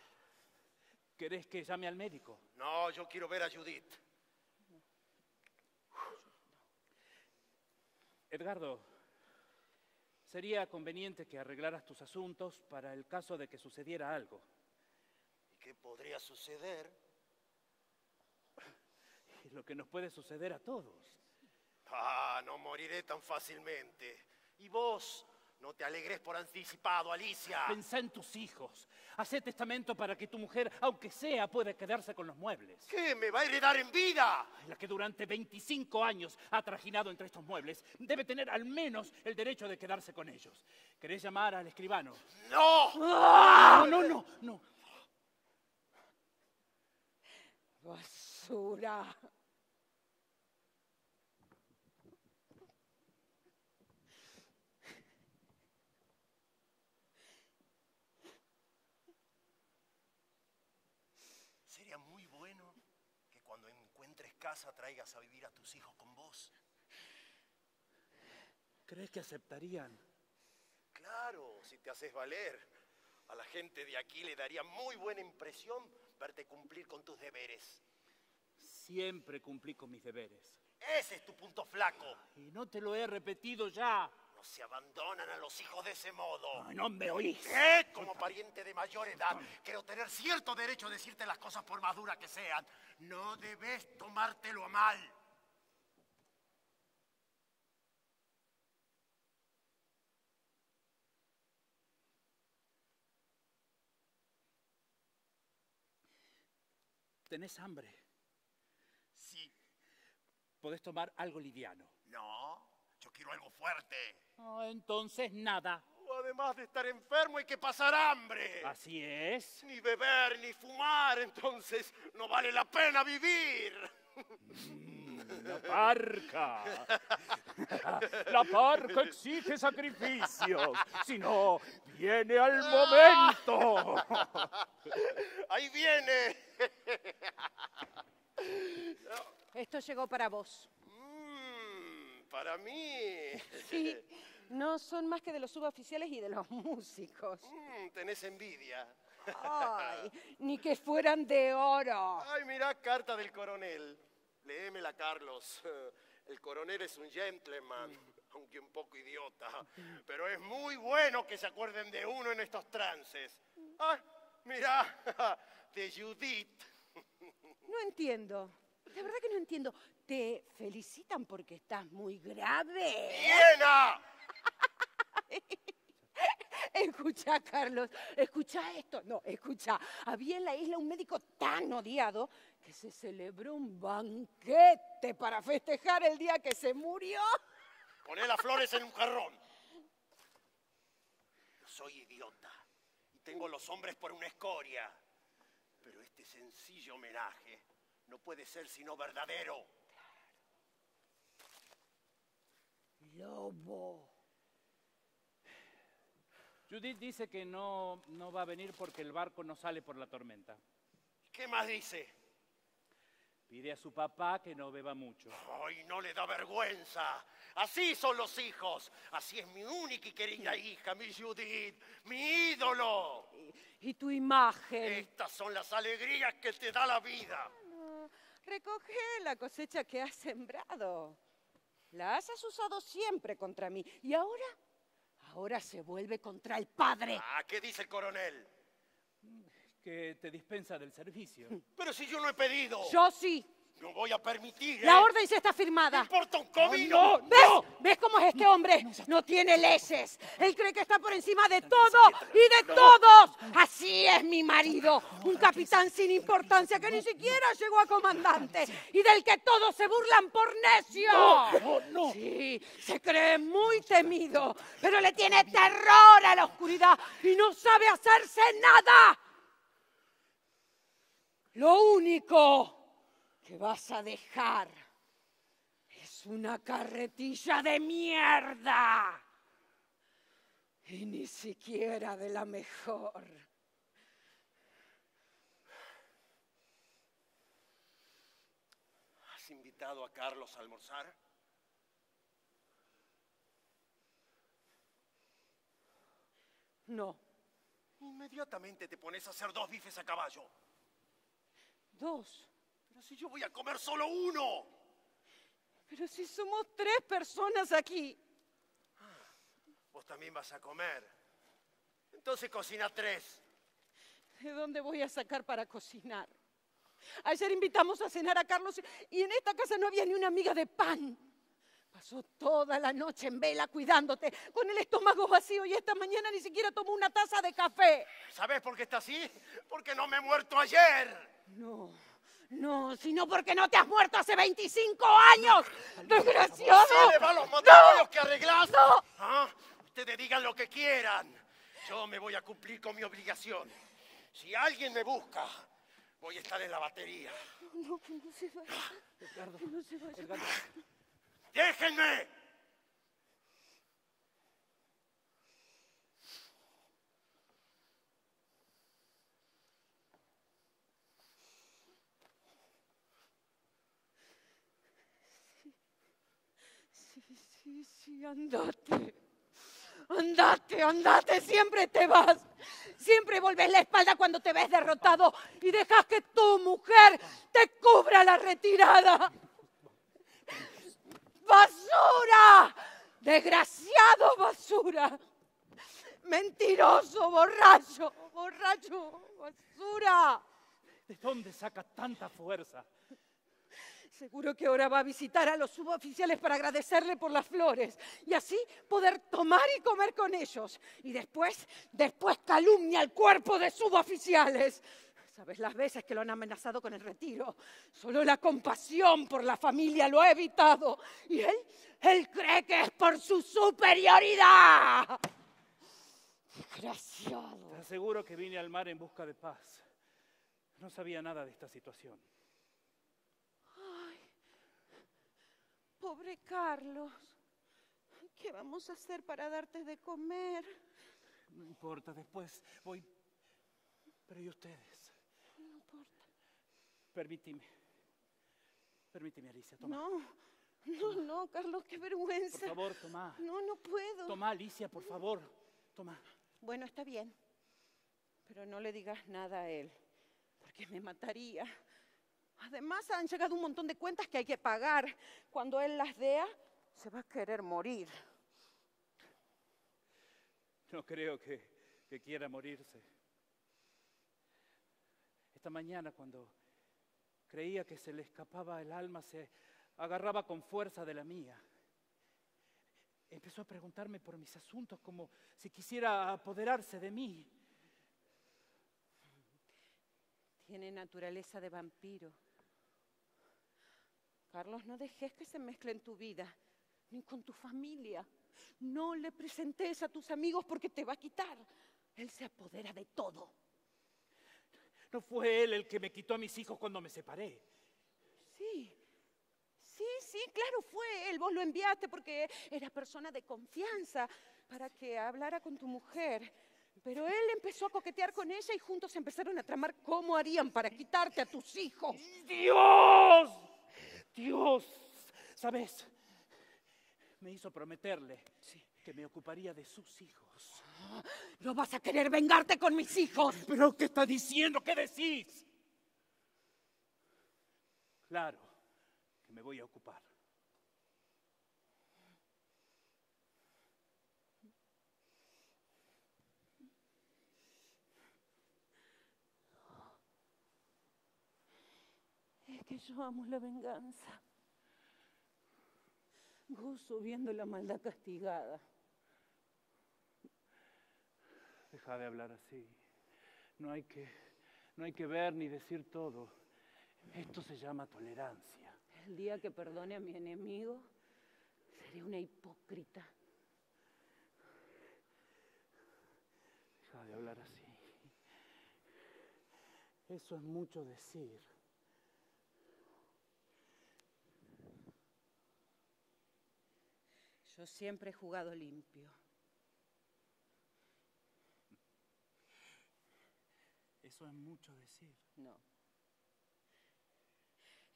¿Querés que llame al médico? No, yo quiero ver a Judith. Edgardo, sería conveniente que arreglaras tus asuntos para el caso de que sucediera algo. ¿Y qué podría suceder? Lo que nos puede suceder a todos. Ah, no moriré tan fácilmente. ¿Y vos? No te alegres por anticipado, Alicia. Pensá en tus hijos. Hacé testamento para que tu mujer, aunque sea, pueda quedarse con los muebles. ¿Qué? ¿Me va a heredar en vida? La que durante 25 años ha trajinado entre estos muebles debe tener al menos el derecho de quedarse con ellos. ¿Querés llamar al escribano? ¡No! No, no, no, no. Basura. Sería muy bueno que cuando encuentres casa traigas a vivir a tus hijos con vos. ¿Crees que aceptarían? Claro, si te haces valer. A la gente de aquí le daría muy buena impresión verte cumplir con tus deberes. Siempre cumplí con mis deberes. Ese es tu punto flaco. Y no te lo he repetido ya. No se abandonan a los hijos de ese modo. Ay, no me oís. ¿Qué? Como pariente de mayor edad, creo tener cierto derecho a decirte las cosas por más duras que sean. No debes tomártelo a mal. ¿Tenés hambre? Sí. Podés tomar algo liviano. No, quiero algo fuerte. Ah, entonces nada. Además de estar enfermo hay que pasar hambre. Así es. Ni beber ni fumar, entonces no vale la pena vivir. La parca. La parca exige sacrificios. Si no, viene al momento. Ahí viene. Esto llegó para vos. Mm, para mí. Sí, no son más que de los suboficiales y de los músicos. Mm, tenés envidia. Ay, ni que fueran de oro. Ay, mirá, carta del coronel. Léemela, Carlos. El coronel es un gentleman, aunque un poco idiota. Pero es muy bueno que se acuerden de uno en estos trances. Ay, mirá, de Judith. No entiendo. De verdad que no entiendo. ¿Te felicitan porque estás muy grave? ¡Viena! Escucha, Carlos, escucha esto. No, escucha. Había en la isla un médico tan odiado que se celebró un banquete para festejar el día que se murió. Poné las flores en un jarrón. Soy idiota y tengo los hombres por una escoria. Pero este sencillo homenaje no puede ser sino verdadero. Lobo. Judith dice que no, no va a venir porque el barco no sale por la tormenta. ¿Qué más dice? Pide a su papá que no beba mucho. Ay, no le da vergüenza. Así son los hijos. Así es mi única y querida hija, mi Judith, mi ídolo. Y tu imagen. Estas son las alegrías que te da la vida. Recoge la cosecha que has sembrado. Las has usado siempre contra mí. Y ahora, ahora se vuelve contra el padre. Ah, ¿qué dice el coronel? Que te dispensa del servicio. Pero si yo no he pedido. Yo sí. No voy a permitir. La ¿eh? orden ya está firmada. importa un comino. ¿Ves? ¿Ves cómo es este hombre? No tiene leyes. Él cree que está por encima de todo y de todos. Así es mi marido. Un capitán sin importancia que ni siquiera llegó a comandante y del que todos se burlan por necio. No, no. Sí, se cree muy temido, pero le tiene terror a la oscuridad y no sabe hacerse nada. Lo único que vas a dejar es una carretilla de mierda. Y ni siquiera de la mejor. ¿Has invitado a Carlos a almorzar? No, Inmediatamente te pones a hacer dos bifes a caballo. dos. Pero si yo voy a comer solo uno. Pero si somos tres personas aquí. Vos también vas a comer. Entonces cocina tres. ¿De dónde voy a sacar para cocinar? Ayer invitamos a cenar a Carlos y en esta casa no había ni una miga de pan. Pasó toda la noche en vela cuidándote, con el estómago vacío y esta mañana ni siquiera tomó una taza de café. ¿Sabes por qué está así? Porque no me he muerto ayer. No, no, sino porque no te has muerto hace 25 años. ¡Desgraciado! Se le van los matrimonios que arreglás. ¡No! ¿Ah? Ustedes digan lo que quieran. Yo me voy a cumplir con mi obligación. Si alguien me busca, voy a estar en la batería. No, que no se vaya. Edgardo, Que no se vaya. Edgardo, ¡Déjenme! Sí, sí, andate. Andate, andate, siempre te vas. Siempre volves la espalda cuando te ves derrotado y dejas que tu mujer te cubra la retirada. ¡Basura! Desgraciado basura. Mentiroso, borracho, borracho, basura. ¿de dónde saca tanta fuerza? Seguro que ahora va a visitar a los suboficiales para agradecerle por las flores y así poder tomar y comer con ellos. Y después, después calumnia al cuerpo de suboficiales. ¿Sabes las veces que lo han amenazado con el retiro? Solo la compasión por la familia lo ha evitado. Y él, él cree que es por su superioridad. Desgraciado. Te aseguro que vine al mar en busca de paz. No sabía nada de esta situación. Pobre Carlos. ¿Qué vamos a hacer para darte de comer? No importa, después voy. Pero ¿y ustedes? No importa. Permíteme. Permíteme, Alicia, toma. No, no, no, Carlos, qué vergüenza. Por favor, toma. No, no puedo. Toma, Alicia, por favor. Toma. Bueno, está bien. Pero no le digas nada a él, porque me mataría. Además, han llegado un montón de cuentas que hay que pagar. Cuando él las vea, se va a querer morir. No creo que, que quiera morirse. Esta mañana, cuando creía que se le escapaba el alma, se agarraba con fuerza de la mía. Empezó a preguntarme por mis asuntos, como si quisiera apoderarse de mí. Tiene naturaleza de vampiro. Carlos, no dejes que se mezcle en tu vida, ni con tu familia. No le presentes a tus amigos porque te va a quitar. Él se apodera de todo. No fue él el que me quitó a mis hijos cuando me separé. Sí, sí, sí, claro, fue él. Vos lo enviaste porque era persona de confianza para que hablara con tu mujer. Pero él empezó a coquetear con ella y juntos empezaron a tramar cómo harían para quitarte a tus hijos. ¡Dios! Dios, ¿sabes? Me hizo prometerle que me ocuparía de sus hijos. No vas a querer vengarte con mis hijos. ¿Pero qué está diciendo? ¿Qué decís? Claro que me voy a ocupar. Que yo amo la venganza. Gozo viendo la maldad castigada. Deja de hablar así. No hay que, no hay que ver ni decir todo. Esto se llama tolerancia. El día que perdone a mi enemigo, seré una hipócrita. Deja de hablar así. Eso es mucho decir. Yo siempre he jugado limpio. Eso es mucho decir. No.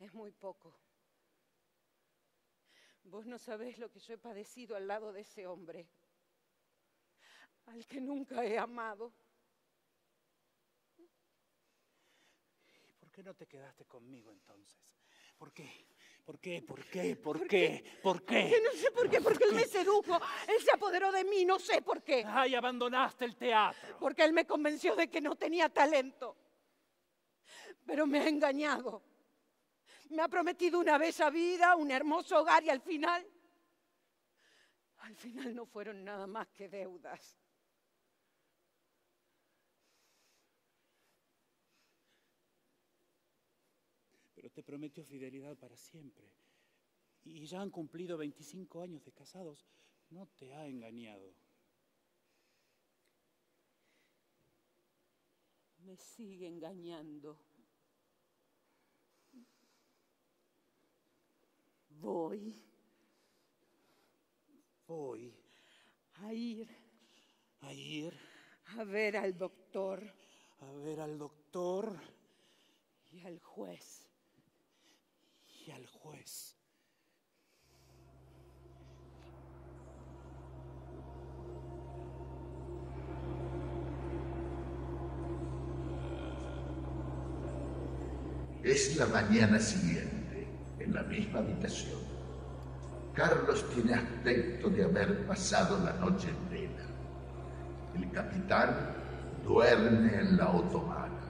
Es muy poco. Vos no sabés lo que yo he padecido al lado de ese hombre, al que nunca he amado. ¿Y por qué no te quedaste conmigo entonces? ¿Por qué? ¿Por qué? ¿Por qué? ¿Por qué? ¿Por qué? Que no sé por qué, porque él me sedujo, él se apoderó de mí, no sé por qué. Ay, abandonaste el teatro. Porque él me convenció de que no tenía talento. Pero me ha engañado. Me ha prometido una bella vida, un hermoso hogar y al final, al final no fueron nada más que deudas. Pero te prometió fidelidad para siempre. Y ya han cumplido 25 años de casados. No te ha engañado. Me sigue engañando. Voy Voy a ir a ir a ver al doctor a ver al doctor y al juez. Y al juez. Es la mañana siguiente, en la misma habitación. Carlos tiene aspecto de haber pasado la noche en vela. El capitán duerme en la otomana.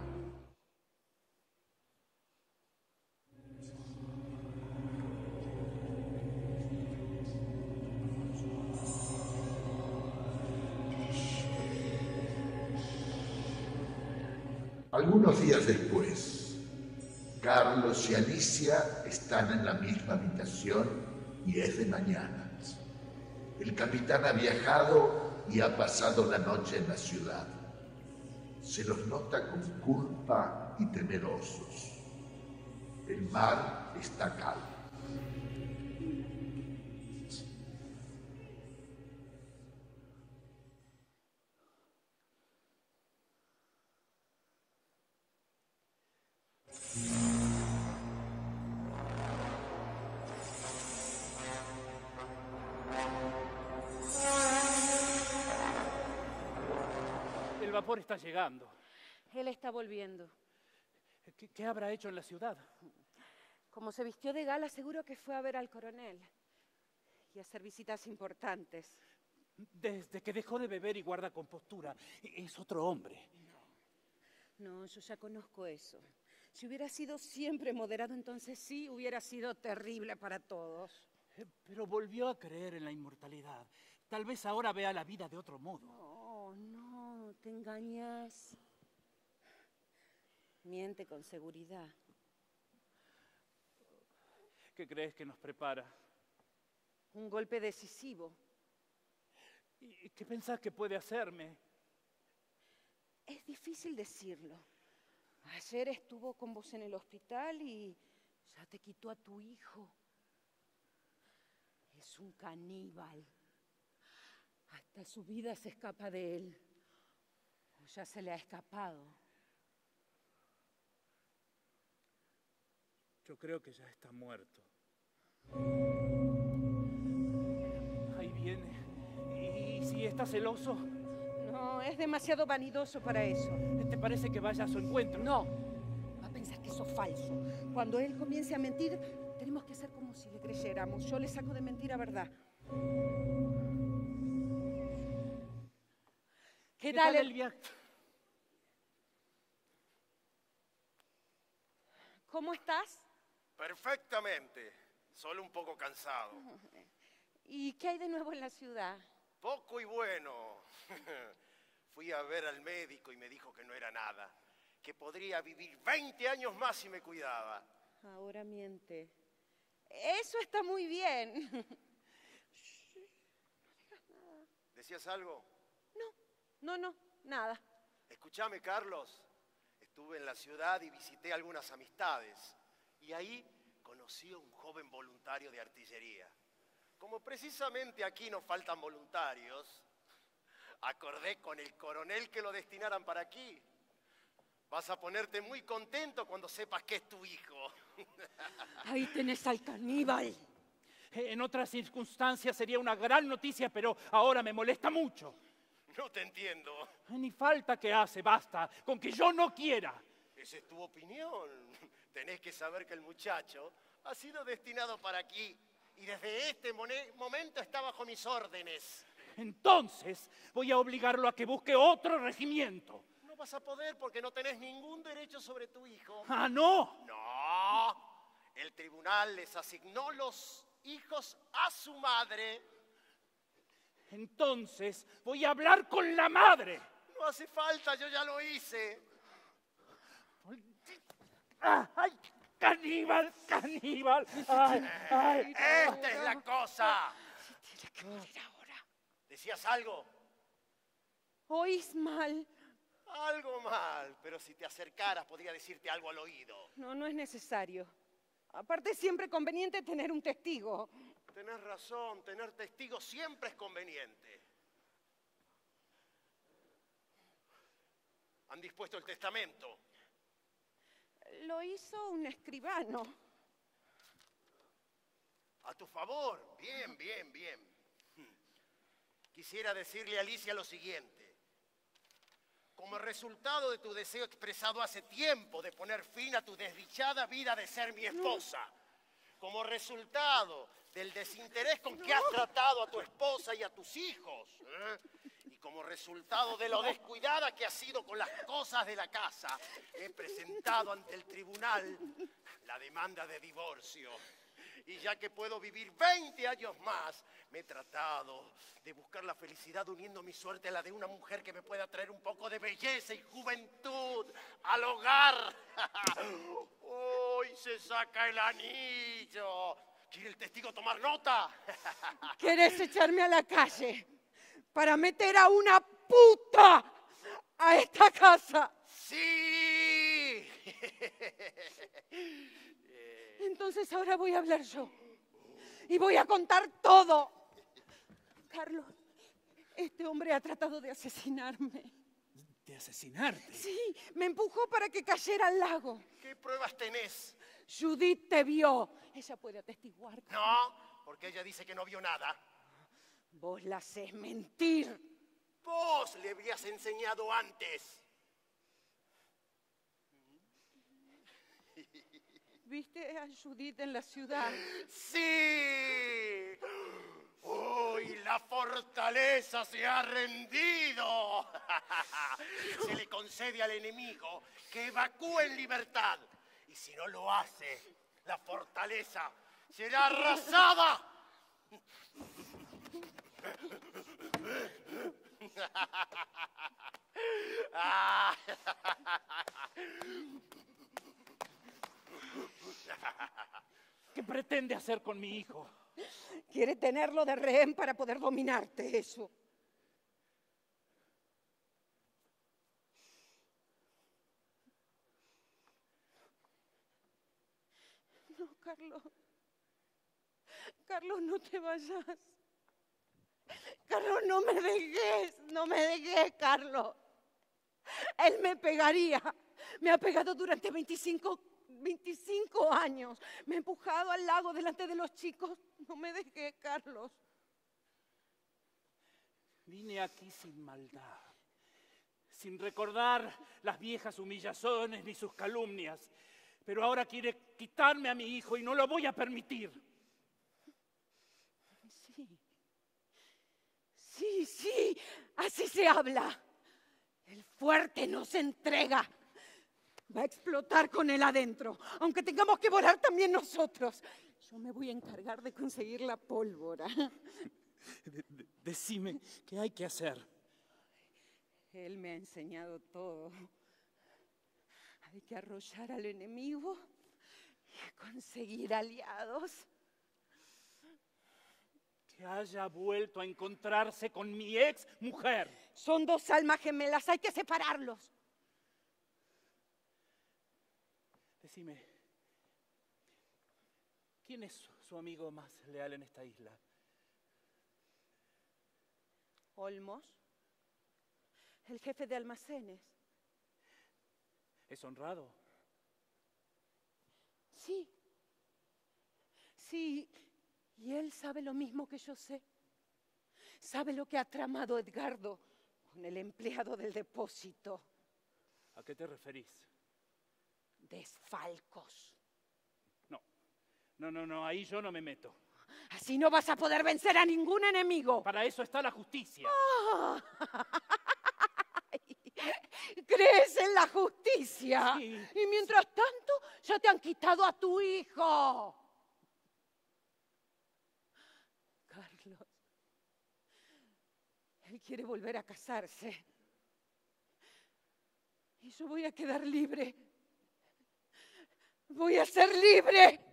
Días después, Carlos y Alicia están en la misma habitación y es de mañana. El capitán ha viajado y ha pasado la noche en la ciudad. Se los nota con culpa y temerosos. El mar está calmo. Está llegando. Él está volviendo. ¿Qué, qué habrá hecho en la ciudad? Como se vistió de gala, seguro que fue a ver al coronel y a hacer visitas importantes. Desde que dejó de beber y guarda compostura, es otro hombre. No, yo ya conozco eso. Si hubiera sido siempre moderado, entonces sí hubiera sido terrible para todos. Eh, Pero volvió a creer en la inmortalidad. Tal vez ahora vea la vida de otro modo. No, no, te engañas. Miente con seguridad. ¿Qué crees que nos prepara? Un golpe decisivo. ¿Y qué pensás que puede hacerme? Es difícil decirlo. Ayer estuvo con vos en el hospital y ya te quitó a tu hijo. Es un caníbal. Hasta su vida se escapa de él. Ya se le ha escapado. Yo creo que ya está muerto. Ahí viene. ¿Y si está celoso? No, es demasiado vanidoso para eso. ¿Te parece que vaya a su encuentro? No, va a pensar que eso es falso. Cuando él comience a mentir, tenemos que hacer como si le creyéramos. Yo le saco de mentira verdad. ¿Qué, ¿Qué tal tal el el viaje? ¿Cómo estás? Perfectamente. Solo un poco cansado. ¿Y qué hay de nuevo en la ciudad? Poco y bueno. Fui a ver al médico y me dijo que no era nada, que podría vivir 20 años más si me cuidaba. Ahora miente. Eso está muy bien. ¿Decías algo? No, no, no, nada. Escúchame, Carlos. Estuve en la ciudad y visité algunas amistades. Y ahí conocí a un joven voluntario de artillería. Como precisamente aquí no faltan voluntarios, acordé con el coronel que lo destinaran para aquí. Vas a ponerte muy contento cuando sepas que es tu hijo. Ahí tenés al caníbal. En otras circunstancias sería una gran noticia, pero ahora me molesta mucho. No te entiendo. Ni falta que hace, basta, con que yo no quiera. Esa es tu opinión. Tenés que saber que el muchacho ha sido destinado para aquí y desde este momento está bajo mis órdenes. Entonces voy a obligarlo a que busque otro regimiento. No vas a poder porque no tenés ningún derecho sobre tu hijo. Ah, no. No. El tribunal les asignó los hijos a su madre. Entonces voy a hablar con la madre. No hace falta, yo ya lo hice. ¡Ay, caníbal, caníbal! ¡Ay, ay! Esta es la cosa. Tiene que ahora. ¿Decías algo? Oís mal. Algo mal, pero si te acercaras podría decirte algo al oído. No, no es necesario. Aparte es siempre conveniente tener un testigo. Tenés razón, tener testigos siempre es conveniente. Han dispuesto el testamento. Lo hizo un escribano. A tu favor. Bien, bien, bien. Quisiera decirle a Alicia lo siguiente. Como resultado de tu deseo expresado hace tiempo de poner fin a tu desdichada vida de ser mi esposa, como resultado del desinterés con que has tratado a tu esposa y a tus hijos, ¿eh? y como resultado de lo descuidada que has sido con las cosas de la casa, he presentado ante el tribunal la demanda de divorcio. Y ya que puedo vivir 20 años más, me he tratado de buscar la felicidad uniendo mi suerte a la de una mujer que me pueda traer un poco de belleza y juventud al hogar. Hoy se saca el anillo. ¿Quiere el testigo tomar nota? ¿Quieres echarme a la calle para meter a una puta a esta casa? Sí. Entonces ahora voy a hablar yo. Y voy a contar todo. Carlos, este hombre ha tratado de asesinarme. ¿De asesinarte? Sí, me empujó para que cayera al lago. ¿Qué pruebas tenés? Judith te vio. Ella puede atestiguar. No, porque ella dice que no vio nada. Vos la haces mentir. Vos le habrías enseñado antes. ¿Viste a Judith en la ciudad? ¡Sí! ¡Uy, la fortaleza se ha rendido! Se le concede al enemigo que evacúe en libertad. Y si no lo hace, la fortaleza será arrasada. ¿Qué pretende hacer con mi hijo? Quiere tenerlo de rehén para poder dominarte, eso. No, Carlos. Carlos, no te vayas. Carlos, no me dejes, no me dejes, Carlos. Él me pegaría. Me ha pegado durante 25, 25 años. Me ha empujado al lago delante de los chicos. No me dejes, Carlos. Vine aquí sin maldad, sin recordar las viejas humillaciones ni sus calumnias. Pero ahora quiere quitarme a mi hijo y no lo voy a permitir. Sí. Sí, sí, así se habla. El fuerte no se entrega. va a explotar con él adentro, aunque tengamos que volar también nosotros. Yo me voy a encargar de conseguir la pólvora. De- de- decime, ¿qué hay que hacer? Él me ha enseñado todo. Hay que arrollar al enemigo y conseguir aliados. Que haya vuelto a encontrarse con mi ex mujer. Son dos almas gemelas, hay que separarlos. Decime, ¿quién es su- su amigo más leal en esta isla? Olmos, el jefe de almacenes. ¿Es honrado? Sí. Sí, y él sabe lo mismo que yo sé. Sabe lo que ha tramado Edgardo con el empleado del depósito. ¿A qué te referís? Desfalcos. No, no, no, no, ahí yo no me meto. Así no vas a poder vencer a ningún enemigo. Para eso está la justicia. ¿Crees en la justicia? Sí. Y mientras tanto, ya te han quitado a tu hijo. Carlos. Él quiere volver a casarse. Y yo voy a quedar libre. Voy a ser libre.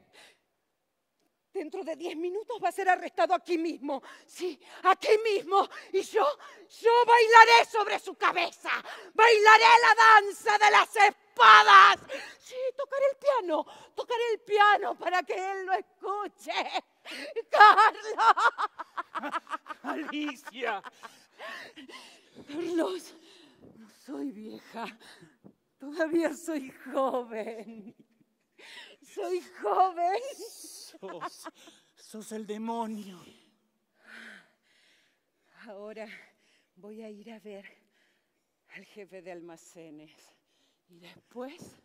Dentro de diez minutos va a ser arrestado aquí mismo. Sí, aquí mismo. Y yo, yo bailaré sobre su cabeza. Bailaré la danza de las espadas. Sí, tocaré el piano. Tocaré el piano para que él lo escuche. Carlos. Alicia, Carlos, no soy vieja. Todavía soy joven. Soy joven. Sos, sos el demonio. Ahora voy a ir a ver al jefe de almacenes. Y después,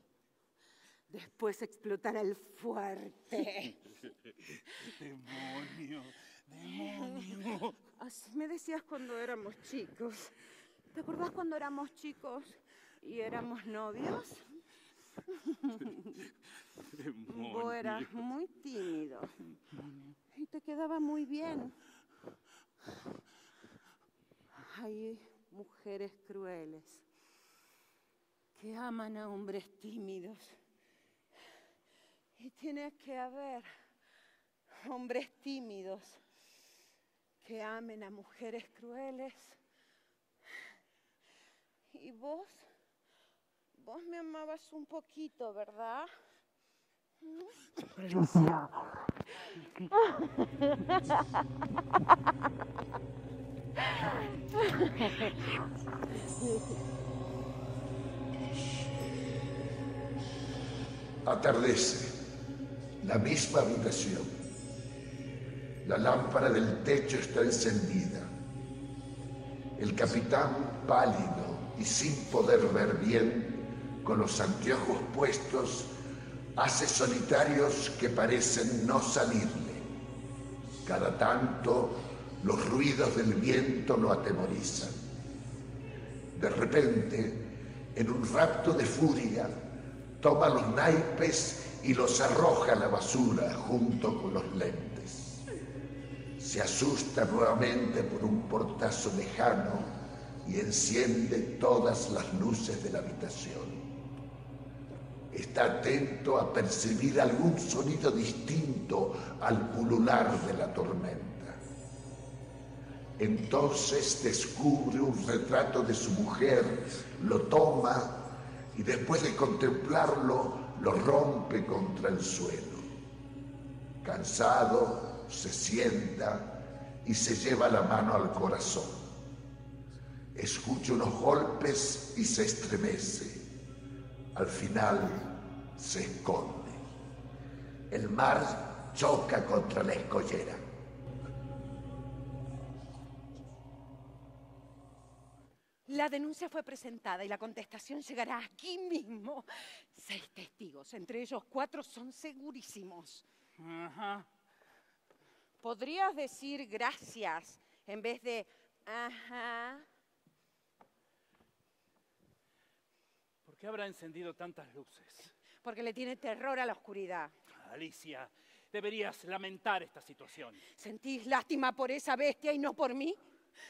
después explotará el fuerte. Demonio, demonio. Así me decías cuando éramos chicos. ¿Te acordás cuando éramos chicos y éramos novios? Vos eras muy tímido. Y te quedaba muy bien. Hay mujeres crueles que aman a hombres tímidos. Y tiene que haber hombres tímidos que amen a mujeres crueles. Y vos, vos me amabas un poquito, ¿verdad? Atardece. La misma habitación. La lámpara del techo está encendida. El capitán, pálido y sin poder ver bien, con los anteojos puestos, hace solitarios que parecen no salirle. Cada tanto los ruidos del viento lo atemorizan. De repente, en un rapto de furia, toma los naipes y los arroja a la basura junto con los lentes. Se asusta nuevamente por un portazo lejano y enciende todas las luces de la habitación. Está atento a percibir algún sonido distinto al pulular de la tormenta. Entonces descubre un retrato de su mujer, lo toma y después de contemplarlo lo rompe contra el suelo. Cansado, se sienta y se lleva la mano al corazón. Escucha unos golpes y se estremece. Al final se esconde. El mar choca contra la escollera. La denuncia fue presentada y la contestación llegará aquí mismo. Seis testigos, entre ellos cuatro son segurísimos. Ajá. ¿Podrías decir gracias en vez de ajá? Qué habrá encendido tantas luces? Porque le tiene terror a la oscuridad. Alicia, deberías lamentar esta situación. ¿Sentís lástima por esa bestia y no por mí?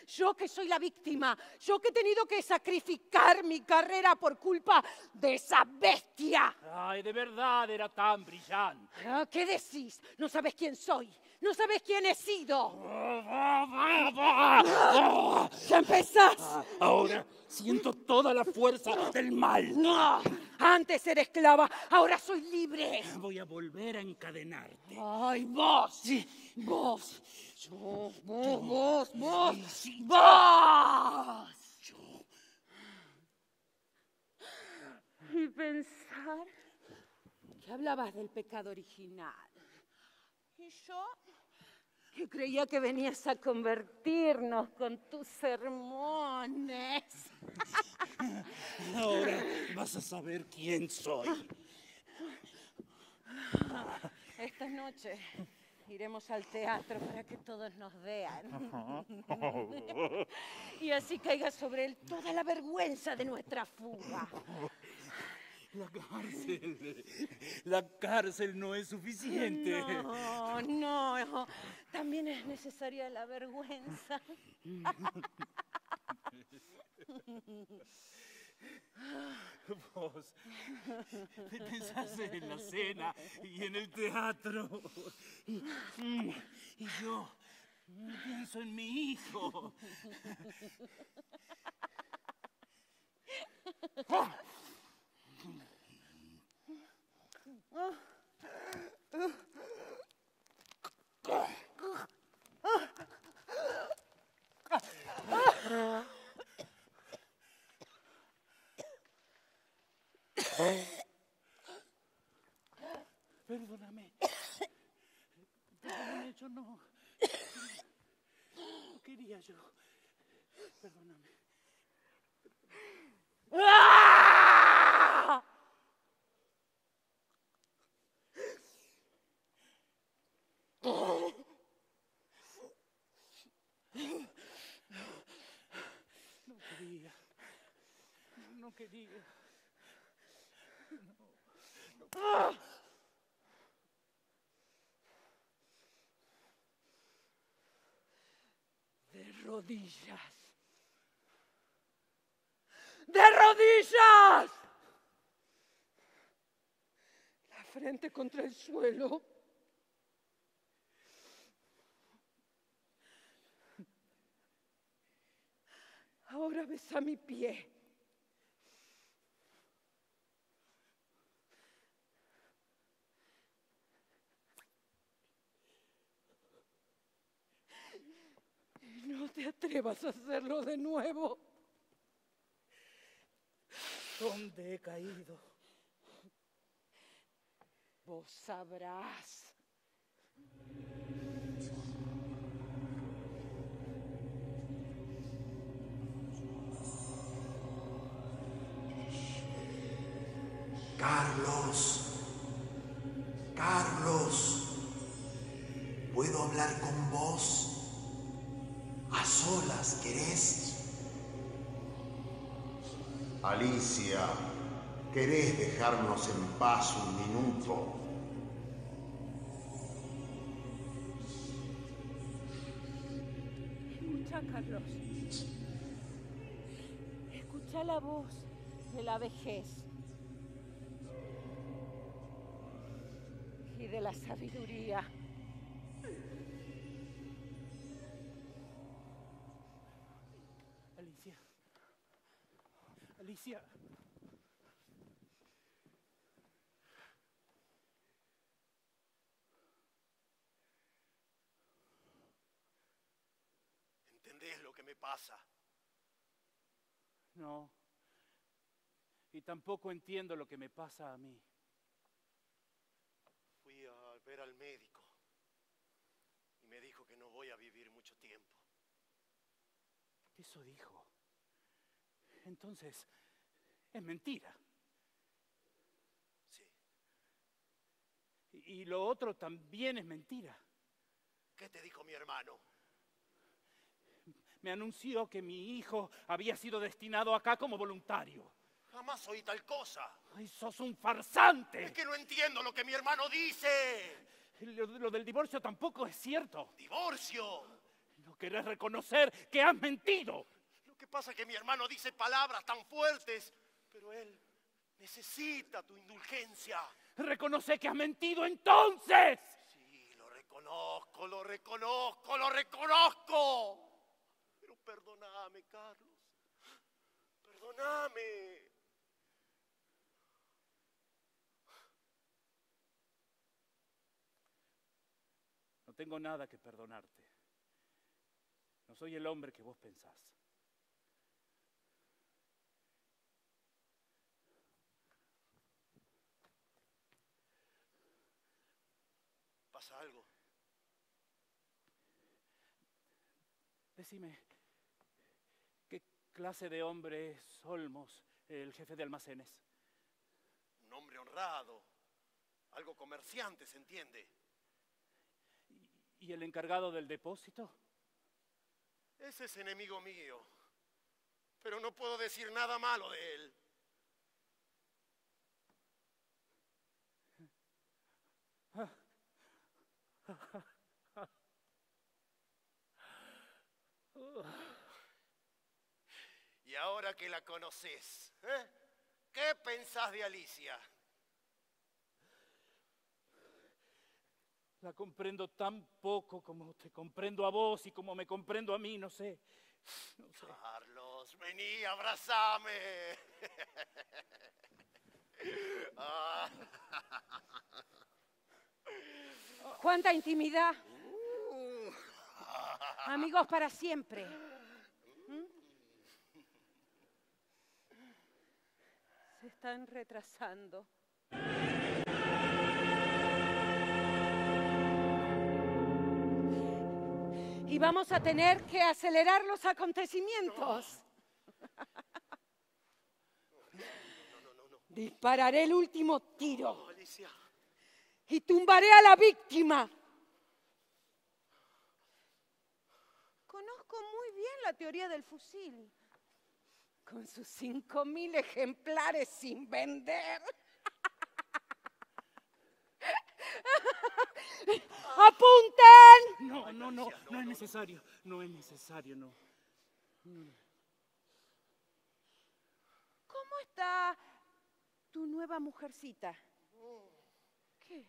Yo que soy la víctima, yo que he tenido que sacrificar mi carrera por culpa de esa bestia. Ay, de verdad era tan brillante. Ah, ¿Qué decís? No sabes quién soy, no sabes quién he sido. ¿Ya empezás? Ahora siento toda la fuerza del mal. No, antes era esclava, ahora soy libre. Voy a volver a encadenarte. Ay, vos, vos, yo, vos, vos, vos, vos. Y pensar que hablabas del pecado original. Y yo que creía que venías a convertirnos con tus sermones. Ahora vas a saber quién soy. Esta noche iremos al teatro para que todos nos vean. y así caiga sobre él toda la vergüenza de nuestra fuga. La cárcel. La cárcel no es suficiente. No, no, también es necesaria la vergüenza. Vos pensás en la cena y en el teatro. Y, y yo pienso en mi hijo. Perdóname. Perdóname, yo no. No quería yo. Perdóname. ¡Ah! No quería. De rodillas. De rodillas. La frente contra el suelo. Ahora besa mi pie. No te atrevas a hacerlo de nuevo. ¿Dónde he caído? Vos sabrás. Carlos, Carlos, ¿puedo hablar con vos? ¿A solas querés? Alicia, ¿querés dejarnos en paz un minuto? Escucha, Carlos. Escucha la voz de la vejez de la sabiduría. Alicia. Alicia. ¿Entendés lo que me pasa? No. Y tampoco entiendo lo que me pasa a mí. Ver al médico y me dijo que no voy a vivir mucho tiempo. Eso dijo. Entonces, es mentira. Sí. Y y lo otro también es mentira. ¿Qué te dijo mi hermano? Me anunció que mi hijo había sido destinado acá como voluntario. Jamás oí tal cosa. ¡Ay, sos un farsante! Es que no entiendo lo que mi hermano dice. Lo, lo del divorcio tampoco es cierto. Divorcio. No querés reconocer que has mentido. Lo que pasa es que mi hermano dice palabras tan fuertes, pero él necesita tu indulgencia. Reconoce que has mentido entonces. Sí, lo reconozco, lo reconozco, lo reconozco. Pero perdóname, Carlos. Perdóname. No tengo nada que perdonarte. No soy el hombre que vos pensás. ¿Pasa algo? Decime, ¿qué clase de hombre es Olmos, el jefe de almacenes? Un hombre honrado. Algo comerciante, ¿se entiende? ¿Y el encargado del depósito? Ese es enemigo mío. Pero no puedo decir nada malo de él. Y ahora que la conoces, ¿eh? ¿qué pensás de Alicia? La comprendo tan poco como te comprendo a vos y como me comprendo a mí, no sé. No sé. Carlos, vení, abrazame. Ah, ¿Cuánta intimidad? Amigos para siempre. ¿Mm? Se están retrasando. Y vamos a tener que acelerar los acontecimientos. Dispararé el último tiro y tumbaré a la víctima. Conozco muy bien la teoría del fusil, con sus cinco mil ejemplares sin vender. ¡Apunten! No, no, no, no es necesario. No es necesario, no. ¿Cómo está tu nueva mujercita? ¿Qué?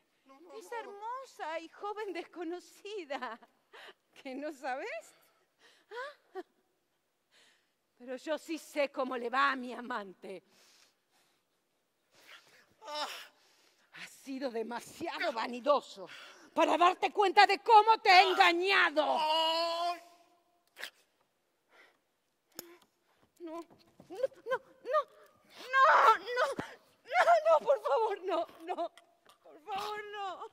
es hermosa y joven desconocida. ¿Que no sabes? ¿Ah? Pero yo sí sé cómo le va a mi amante. Has sido demasiado vanidoso para darte cuenta de cómo te he engañado. No, no, no, no, no, no, no, no, por favor, no, no, por favor, no.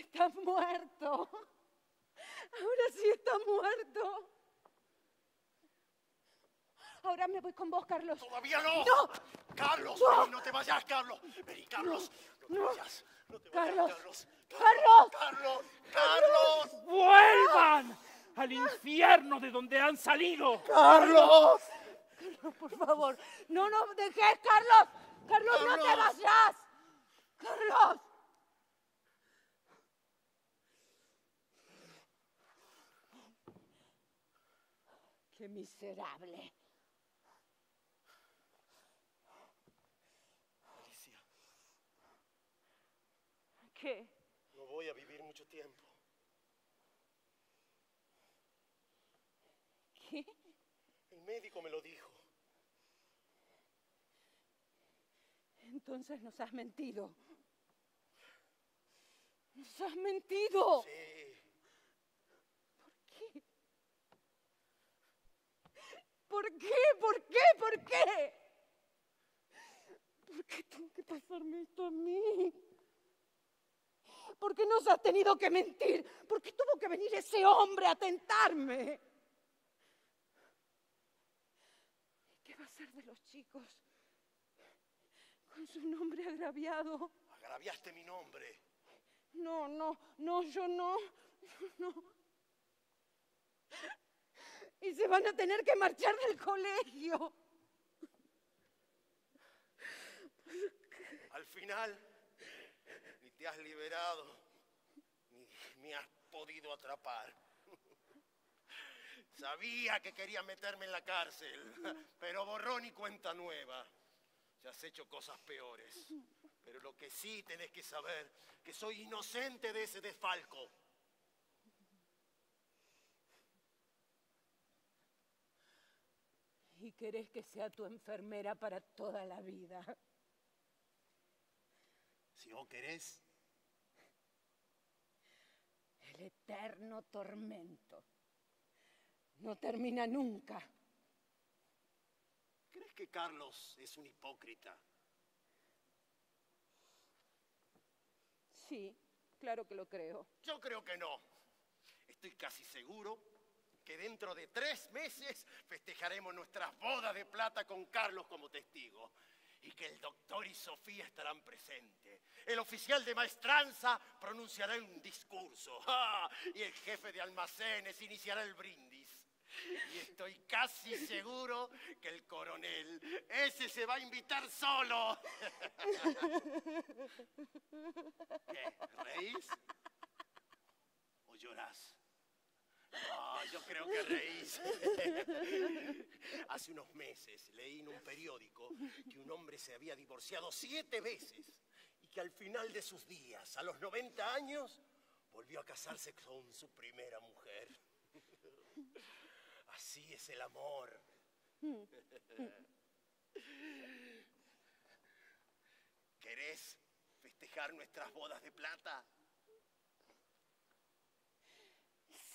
Está muerto. Ahora sí está muerto. Ahora me voy con vos, Carlos. ¡Todavía no! ¡No! ¡Carlos! ¡No! vení, no te vayas, Carlos! ¡Vení, Carlos! ¡No, te vayas! ¡No te Carlos, vayas, Carlos. ¡Carlos! ¡Carlos! ¡Vuelvan al infierno de donde han salido! ¡Carlos! Carlos, por favor. No nos dejes, Carlos. Carlos, no te Carlos. vayas. Carlos. Qué miserable. Alicia, ¿Qué? no voy a vivir mucho tiempo. ¿Qué? El médico me lo dijo. Entonces nos has mentido. Nos has mentido. Sí. ¿Por qué? ¿Por qué? ¿Por qué? ¿Por qué tengo que pasarme esto a mí? ¿Por qué nos has tenido que mentir? ¿Por qué tuvo que venir ese hombre a tentarme? ¿Qué va a ser de los chicos? Con su nombre agraviado. Agraviaste mi nombre. No, no, no, yo no. No. Y se van a tener que marchar del colegio. Al final, ni te has liberado, ni me has podido atrapar. Sabía que quería meterme en la cárcel, pero borrón y cuenta nueva. Ya has hecho cosas peores. Pero lo que sí tenés que saber, que soy inocente de ese desfalco. Y querés que sea tu enfermera para toda la vida. Si vos querés, El eterno tormento. No termina nunca. ¿crees que Carlos es un hipócrita? Sí, claro que lo creo. Yo creo que no. Estoy casi seguro que dentro de tres meses festejaremos nuestras bodas de plata con Carlos como testigo. Y que el doctor y Sofía estarán presentes. El oficial de maestranza pronunciará un discurso. Y el jefe de almacenes iniciará el brindis. Y estoy casi seguro que el coronel, ese se va a invitar solo. ¿Qué? ¿Reís? ¿O llorás? Ah, yo creo que reís. Hace unos meses leí en un periódico que un hombre se había divorciado siete veces y que al final de sus días, a los 90 años, volvió a casarse con su primera mujer. Así es el amor. ¿Querés festejar nuestras bodas de plata?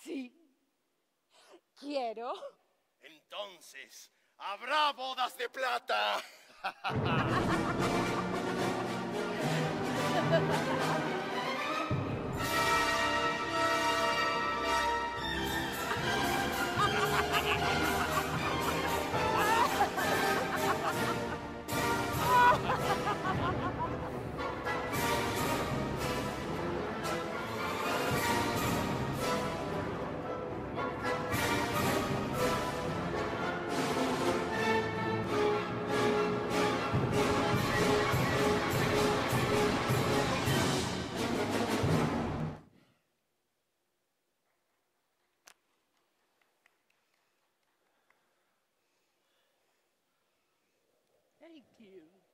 Sí. Quiero. Entonces, habrá bodas de plata. Thank you.